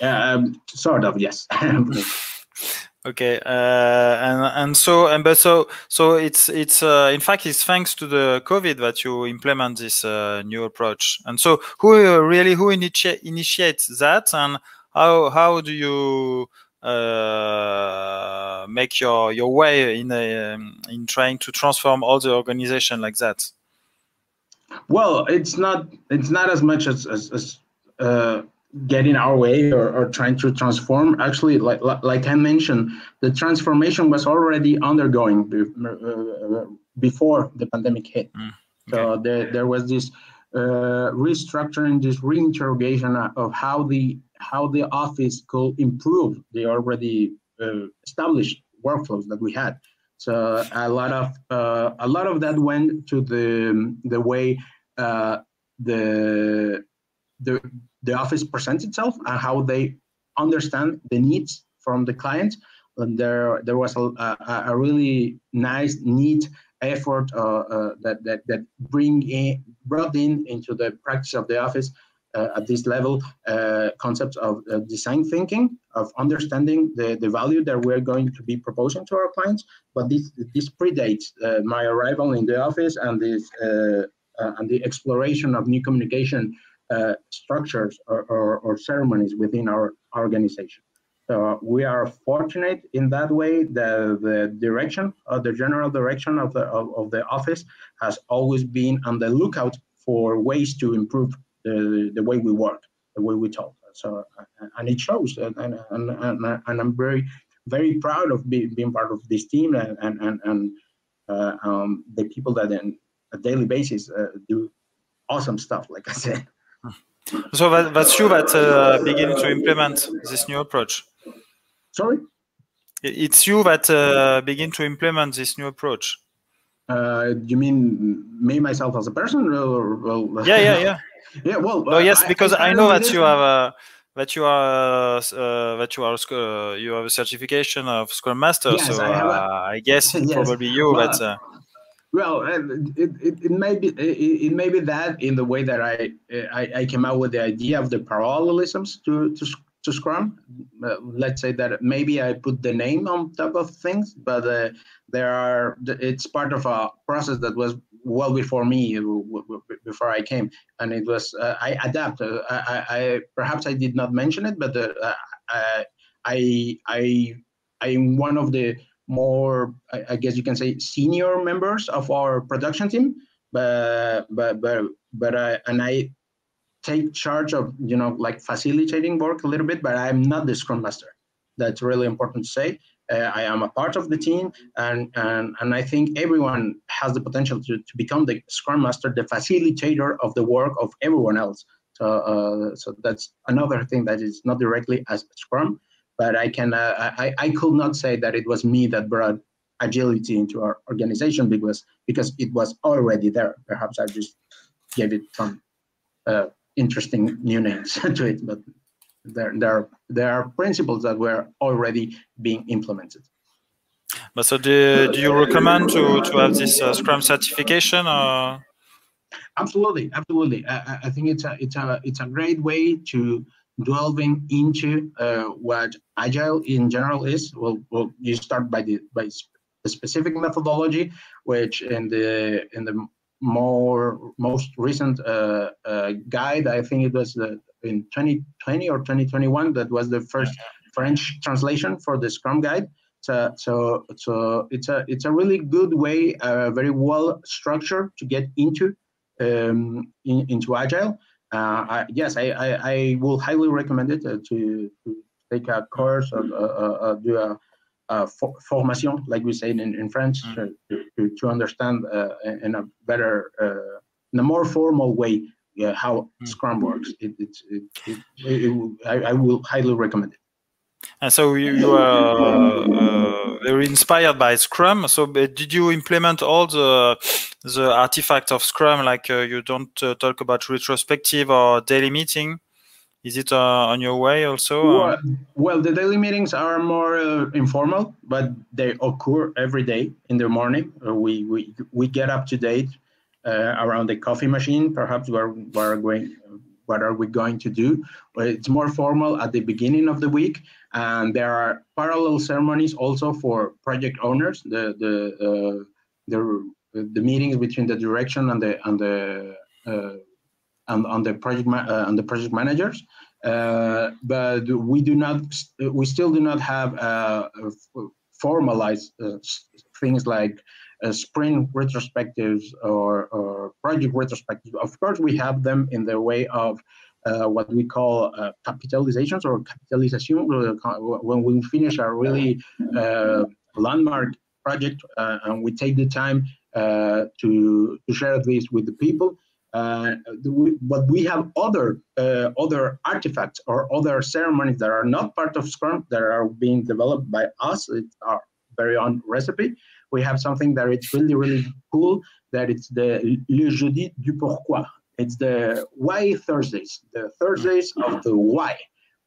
S5: Um, sort of, yes.
S2: okay, uh, and and so and but so so it's it's uh, in fact it's thanks to the COVID that you implement this uh, new approach. And so who really who initiate initiates that, and how how do you uh, make your your way in a, um, in trying to transform all the organization like that?
S5: Well, it's not it's not as much as as, as uh, getting our way or, or trying to transform. Actually, like like I mentioned, the transformation was already undergoing uh, before the pandemic hit. Mm, okay. So there there was this uh, restructuring, this reinterrogation of how the how the office could improve the already uh, established workflows that we had. So a lot of uh, a lot of that went to the the way uh, the the the office presents itself and how they understand the needs from the client. And there there was a, a, a really nice, neat effort uh, uh, that that that bring in brought in into the practice of the office Uh, at this level uh, concepts of uh, design thinking, of understanding the, the value that we're going to be proposing to our clients. But this this predates uh, my arrival in the office and this uh, and the exploration of new communication structures or, or, or ceremonies within our organization. So we are fortunate in that way. The, the direction, the general direction of the of, of, the office has always been on the lookout for ways to improve the, the way we work, the way we talk. So, and it shows, and, and, and, and I'm very, very proud of be, being part of this team and, and, and, and uh, um, the people that on a daily basis uh, do awesome stuff, like I said.
S2: So that, that's you that uh, begin to implement this new approach.
S5: Sorry?
S2: It's you that uh, begin to implement this new approach.
S5: Uh, you mean me myself as a person? Or,
S2: well, yeah, yeah, yeah.
S5: Yeah, well.
S2: No, yes, because I, I, I know that you have a that you are uh, that you are uh, you have a certification of Scrum Master. Yes, so I, uh, I guess yes. probably you.
S5: Well,
S2: but uh,
S5: well, it, it, it may be it, it, may be that in the way that I, I, I came out with the idea of the parallelisms to to to Scrum. Uh, let's say that maybe I put the name on top of things, but uh, there are it's part of a process that was well before me before I came, and it was uh, I adapt. Uh, I, I, perhaps I did not mention it, but uh, I I I I'm one of the more I, I guess you can say senior members of our production team, but but but but I and I take charge of you know like facilitating work a little bit, but I'm not the scrum master. That's really important to say. Uh, I am a part of the team, and, and, and I think everyone has the potential to, to become the Scrum Master, the facilitator of the work of everyone else. So, uh, so that's another thing that is not directly as Scrum, but I can uh, I, I could not say that it was me that brought agility into our organization because because it was already there. Perhaps I just gave it some uh, interesting new names to it, but there, there, there are principles that were already being implemented.
S2: But so do, do you recommend to, to have this uh, Scrum certification? Or?
S5: Absolutely, absolutely. I, I, think it's a it's a it's a great way to delving into uh, what agile in general is. Well, well, you start by the by the specific methodology, which in the in the more most recent uh, uh, guide, I think it was the in 2020 or 2021 that was the first French translation for the Scrum guide. So, so, so it's a it's a really good way, uh, very well structured to get into um, in, into Agile. Uh, I, yes, I, I, I, will highly recommend it uh, to, to take a course or uh, uh, uh, do a, a for, formation, like we say in, in French, mm. to, to, to, understand in a better, in a more formal way yeah, how mm. Scrum works. It, it, it, it I, I, will highly recommend it.
S2: And so you, you uh, uh, very inspired by Scrum. So, did you implement all the the artifacts of Scrum? Like uh, you don't uh, talk about retrospective or daily meeting. Is it uh, on your way also?
S5: Well, well, the daily meetings are more uh, informal, but they occur every day in the morning. Uh, we we we get up to date uh, around the coffee machine. Perhaps we're we're going. What are we going to do? But it's more formal at the beginning of the week, and there are parallel ceremonies also for project owners. The the uh, the the meetings between the direction and the and the uh, on, on the project uh, on the project managers. Uh, but we do not, we still do not have uh, formalized things like uh, sprint retrospectives or, or project retrospectives. Of course, we have them in the way of uh, what we call uh, capitalizations or capitalization. When we finish a really landmark project and we take the time to, to share this with the people, uh, but we have other uh, other artifacts or other ceremonies that are not part of Scrum that are being developed by us. It's our very own recipe. We have something that it's really really cool. That it's the Le Jeudi du Pourquoi. It's the Why Thursdays, the Thursdays of the why,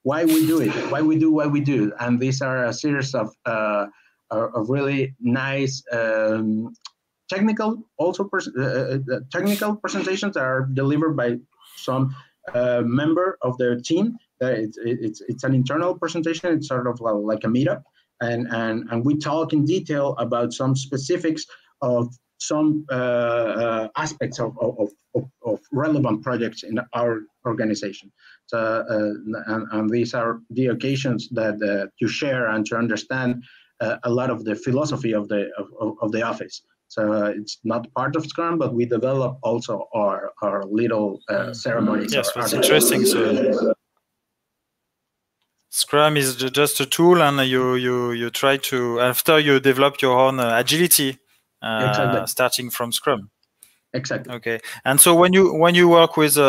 S5: why we do it, why we do what we do, and these are a series of uh, of really nice um, technical also uh, uh, uh, technical presentations are delivered by some uh, member of the team. It's, it's, it's an internal presentation. It's sort of like a meetup. And, and, and we talk in detail about some specifics of some uh, uh, aspects of, of, of, of, relevant projects in our organization. So, and, and, these are the occasions that to share and to understand a lot of the philosophy of the, of, of the office. So uh, it's not part of Scrum, but we develop also our our little uh, ceremonies.
S2: Yes, that's interesting. So Scrum is just a tool, and you you you try to after you develop your own uh, agility, uh, exactly. starting from Scrum.
S5: Exactly.
S2: Okay. And so when you when you work with uh,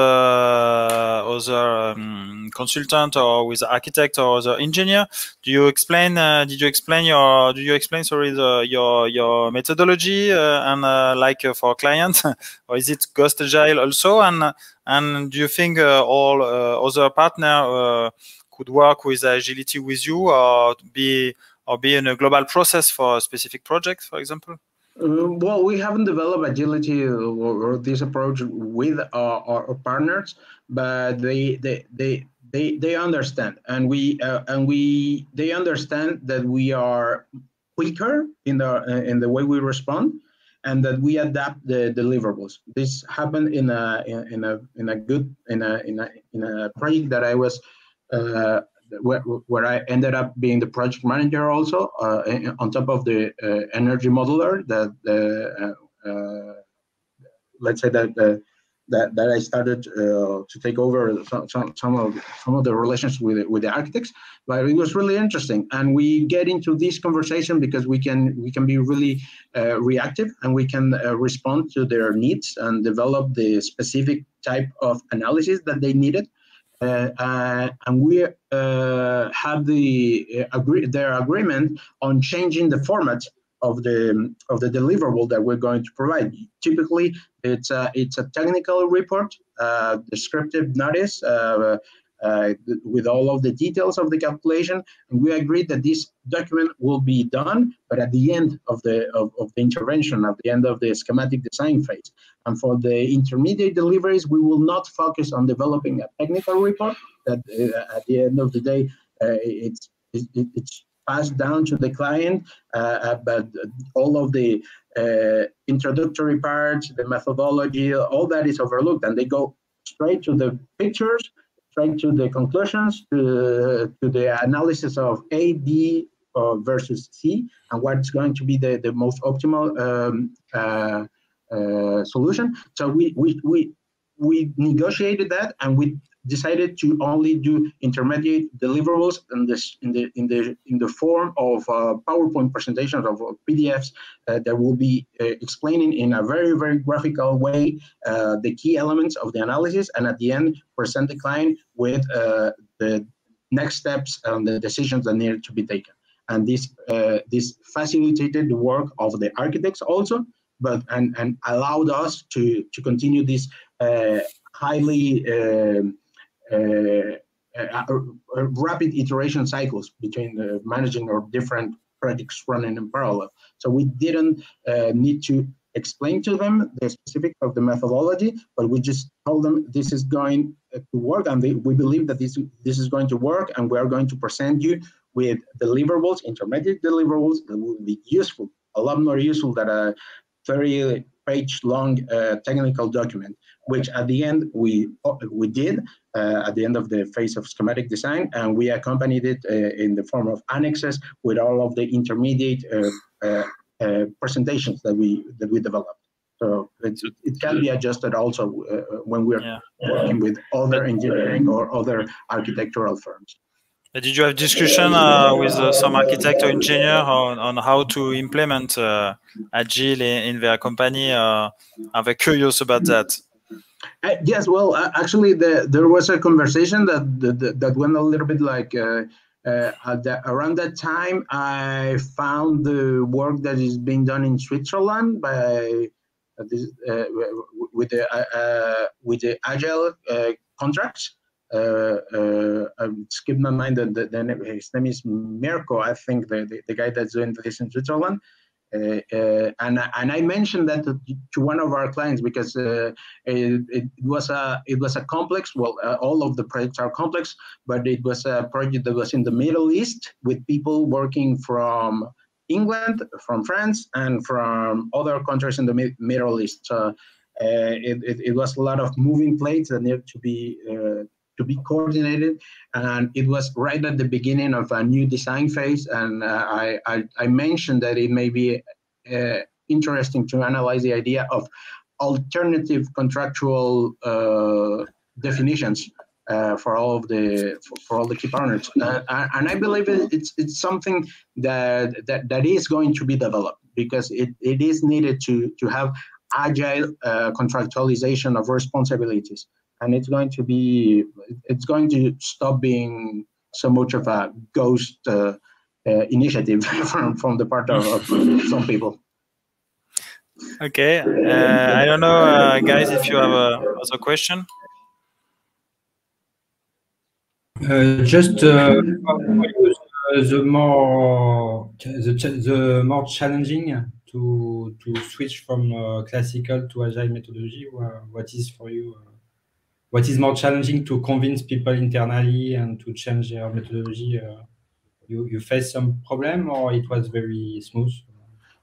S2: other um, consultant or with architect or other engineer, do you explain? Uh, did you explain your? Do you explain sorry the, your your methodology uh, and uh, like uh, for clients, or is it Ghost Agile also? And and do you think uh, all other partner could work with agility with you or be or be in a global process for a specific project, for example?
S5: Uh, well, we haven't developed agility or, or this approach with our, our, partners, but they they they they, they understand, and we uh, and we they understand that we are quicker in the uh, in the way we respond, and that we adapt the deliverables. This happened in a in, in a in a good in a in a in a project that I was uh, where, where I ended up being the project manager also uh, on top of the uh, energy modeler that uh, uh, let's say that that, that I started uh, to take over some, some, some, of some of the relations with with the architects, but it was really interesting. And we get into this conversation because we can we can be really uh, reactive and we can uh, respond to their needs and develop the specific type of analysis that they needed. Uh, uh, and we uh, have the agree their agreement on changing the format of the of the deliverable that we're going to provide. Typically, it's a it's a technical report, uh, descriptive notice, uh, with all of the details of the calculation. And we agreed that this document will be done, but at the end of the of, of the intervention, at the end of the schematic design phase. And for the intermediate deliveries, we will not focus on developing a technical report. That uh, at the end of the day, uh, it's it, it's passed down to the client, uh, uh, but all of the uh, introductory parts, the methodology, all that is overlooked, and they go straight to the pictures straight to the conclusions, to, to the analysis of A, B uh, versus C, and what's going to be the, the most optimal um, uh, uh, solution. So we, we, we, we negotiated that and we decided to only do intermediate deliverables in this in the in the in the form of uh, PowerPoint presentations of PDFs uh, that will be uh, explaining in a very very graphical way uh, the key elements of the analysis, and at the end present the client with uh, the next steps and the decisions that need to be taken. and this uh, this facilitated the work of the architects also, but and and allowed us to to continue this highly um, Uh, uh, uh, rapid iteration cycles between managing our different projects running in parallel. So we didn't need to explain to them the specifics of the methodology, but we just told them this is going to work and they, we believe that this, this is going to work and we are going to present you with deliverables, intermediate deliverables that will be useful, a lot more useful than a 30 page long uh, technical document, which at the end we, we did uh, at the end of the phase of schematic design and we accompanied it uh, in the form of annexes with all of the intermediate uh, uh, uh, presentations that we that we developed. So it can be adjusted also uh, when we're yeah. working with other engineering or other architectural firms.
S2: Did you have discussion uh, with uh, some architect or engineer on, on how to implement uh, Agile in, in, their company? are they curious about that?
S5: yes, well, actually, the, there was a conversation that, that, that went a little bit like uh, the, around that time, I found the work that is being done in Switzerland by uh, this, uh, with the uh, uh, with the agile uh, contracts. I skipped my mind. The, the, the, his name is Mirko, I think, the, the, the guy that's doing this in Switzerland. Uh, uh, and and I mentioned that to, one of our clients because uh, it, it, was a it was a complex. Well, all of the projects are complex, but it was a project that was in the Middle East with people working from England, from France, and from other countries in the Middle East. So uh, it, it, it, was a lot of moving plates that needed to be uh, to be coordinated. And it was right at the beginning of a new design phase. And uh, I, I, I, mentioned that it may be uh, interesting to analyze the idea of alternative contractual uh, definitions uh, for all of the for, for all the key partners, uh, and I believe it's it's something that that, that is going to be developed because it, it is needed to to have agile uh, contractualization of responsibilities and it's going to be it's going to stop being so much of a ghost uh, uh, initiative from from the part of, of some people.
S2: Okay, uh, I don't know, uh, guys, if you have a other question.
S1: Uh, just uh, the more the, the more challenging to to switch from classical to agile methodology. What is for you? What is more challenging to convince people internally and to change their methodology? Uh, you, you faced some problem or it was very smooth?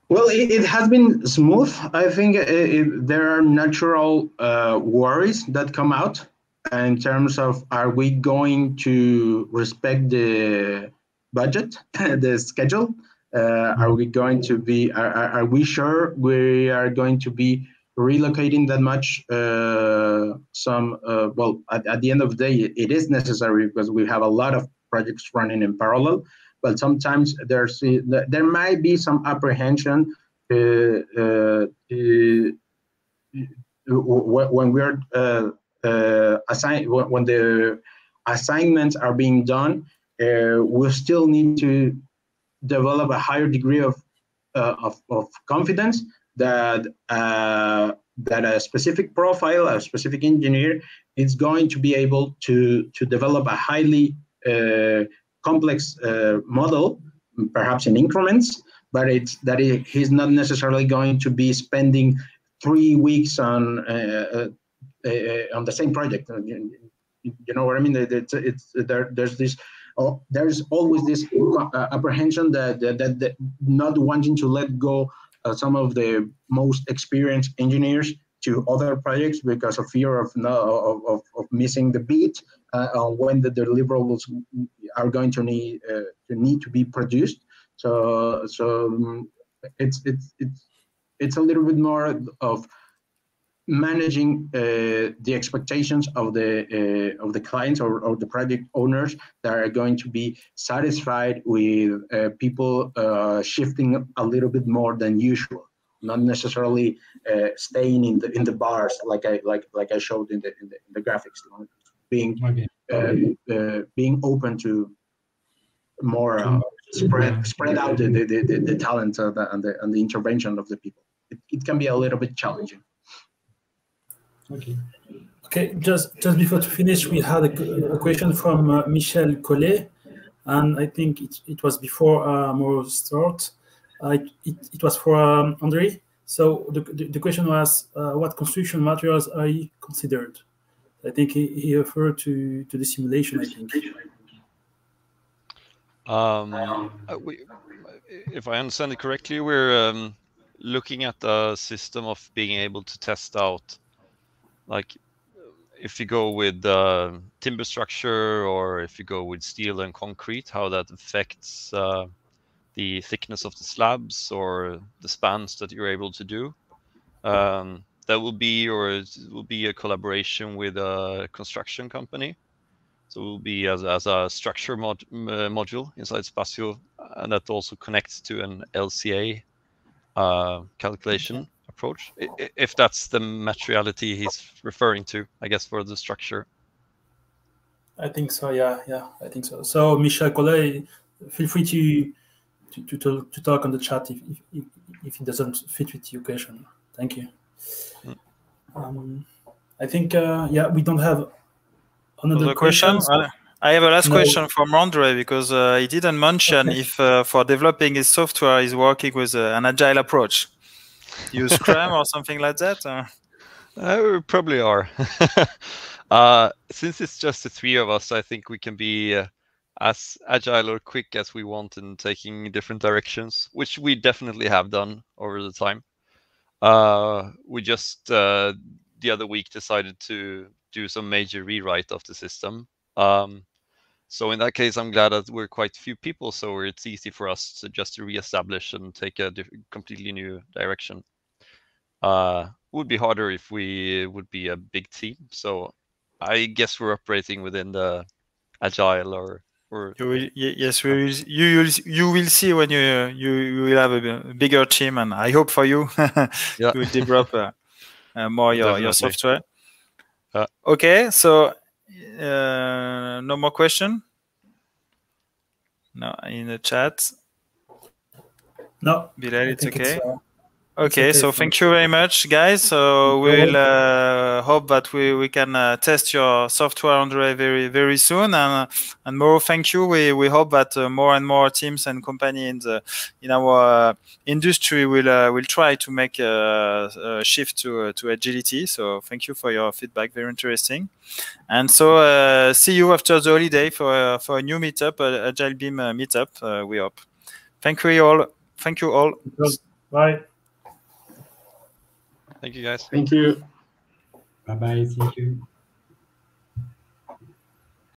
S5: Well, it, it has been smooth. I think it, it, there are natural uh, worries that come out in terms of are we going to respect the budget, the schedule? Uh, are we going to be, are, are we sure we are going to be relocating that much uh, some uh, well at, at, the end of the day it is necessary because we have a lot of projects running in parallel but sometimes there's there might be some apprehension uh, uh when we're uh, uh, assigned when the assignments are being done we still need to develop a higher degree of of, of confidence that uh, that a specific profile, a specific engineer, is going to be able to to develop a highly uh, complex uh, model, perhaps in increments, but it's that it, he's not necessarily going to be spending three weeks on uh, uh, uh, on the same project. You, know what I mean? It's, it's there. There's this. Oh, there's always this apprehension that, that, that not wanting to let go some of the most experienced engineers to other projects because of fear of of, of, of missing the beat uh, on when the deliverables are going to need uh, to need to be produced. So so um, it's it's it's it's a little bit more of managing uh, the expectations of the uh, of the clients or, or, the project owners that are going to be satisfied with uh, people uh, shifting a little bit more than usual not necessarily uh, staying in the in the bars like I like like I showed in the in the, in the graphics being okay. Uh, being open to more spread spread out the the, the, the talent and the and the intervention of the people. It, it can be a little bit challenging.
S1: Okay.
S3: Okay, just just before to finish, we had a, a question from uh, Michel Collet, and I think it, it was before uh, Mauro start. Uh, it, it was for um, Andre. So the, the, the question was, uh, what construction materials are considered? I think he, he referred to, to the simulation, I think.
S4: Um, uh, we, if I understand it correctly, we're um, looking at a system of being able to test out, like if you go with uh, timber structure or if you go with steel and concrete, how that affects uh, the thickness of the slabs or the spans that you're able to do. Um, that will be or it will be a collaboration with a construction company. So it will be as, as a structure mod, module inside Spacio, and that also connects to an LCA uh, calculation approach, if that's the materiality he's referring to, I guess, for the structure.
S3: I think so. Yeah, yeah, I think so. So, Michel Collet, feel free to to, to, to talk on the chat if, if, if it doesn't fit with your question. Thank you. Mm. Um, I think, uh, yeah, we don't have another, question.
S2: I have a last no. question from Andre because uh, he didn't mention okay. if uh, for developing his software he's working with uh, an agile approach. Use Scrum or something like that?
S4: Uh, we probably are. Uh, since it's just the three of us, I think we can be as agile or quick as we want in taking different directions, which we definitely have done over the time. Uh, we just uh, the other week decided to do some major rewrite of the system. Um, so in that case, I'm glad that we're quite few people, so it's easy for us to just to reestablish and take a completely new direction. Uh, would be harder if we would be a big team. So I guess we're operating within the agile or or
S2: you will, yes, we will, you will, you will see when you you, you will have a, bigger team, and I hope for you, yeah. you will develop uh, uh, more your, your software. Uh, okay, so uh, no more question. No, in the chat.
S3: No,
S2: Bilal, it's okay. It's, uh, Okay, so thank you very much, guys. So we'll uh, hope that we, we can uh, test your software, Andre, very very soon. And uh, and Mauro, thank you. We we hope that uh, more and more teams and company in the in our uh, industry will uh, will try to make a, a shift to to agility. So thank you for your feedback. Very interesting. And so see you after the holiday for for a new meetup, Agile BIM meetup. we hope. Thank you all. Thank you all.
S3: Bye.
S4: Thank you, guys.
S5: Thank you.
S1: Bye bye. Thank you.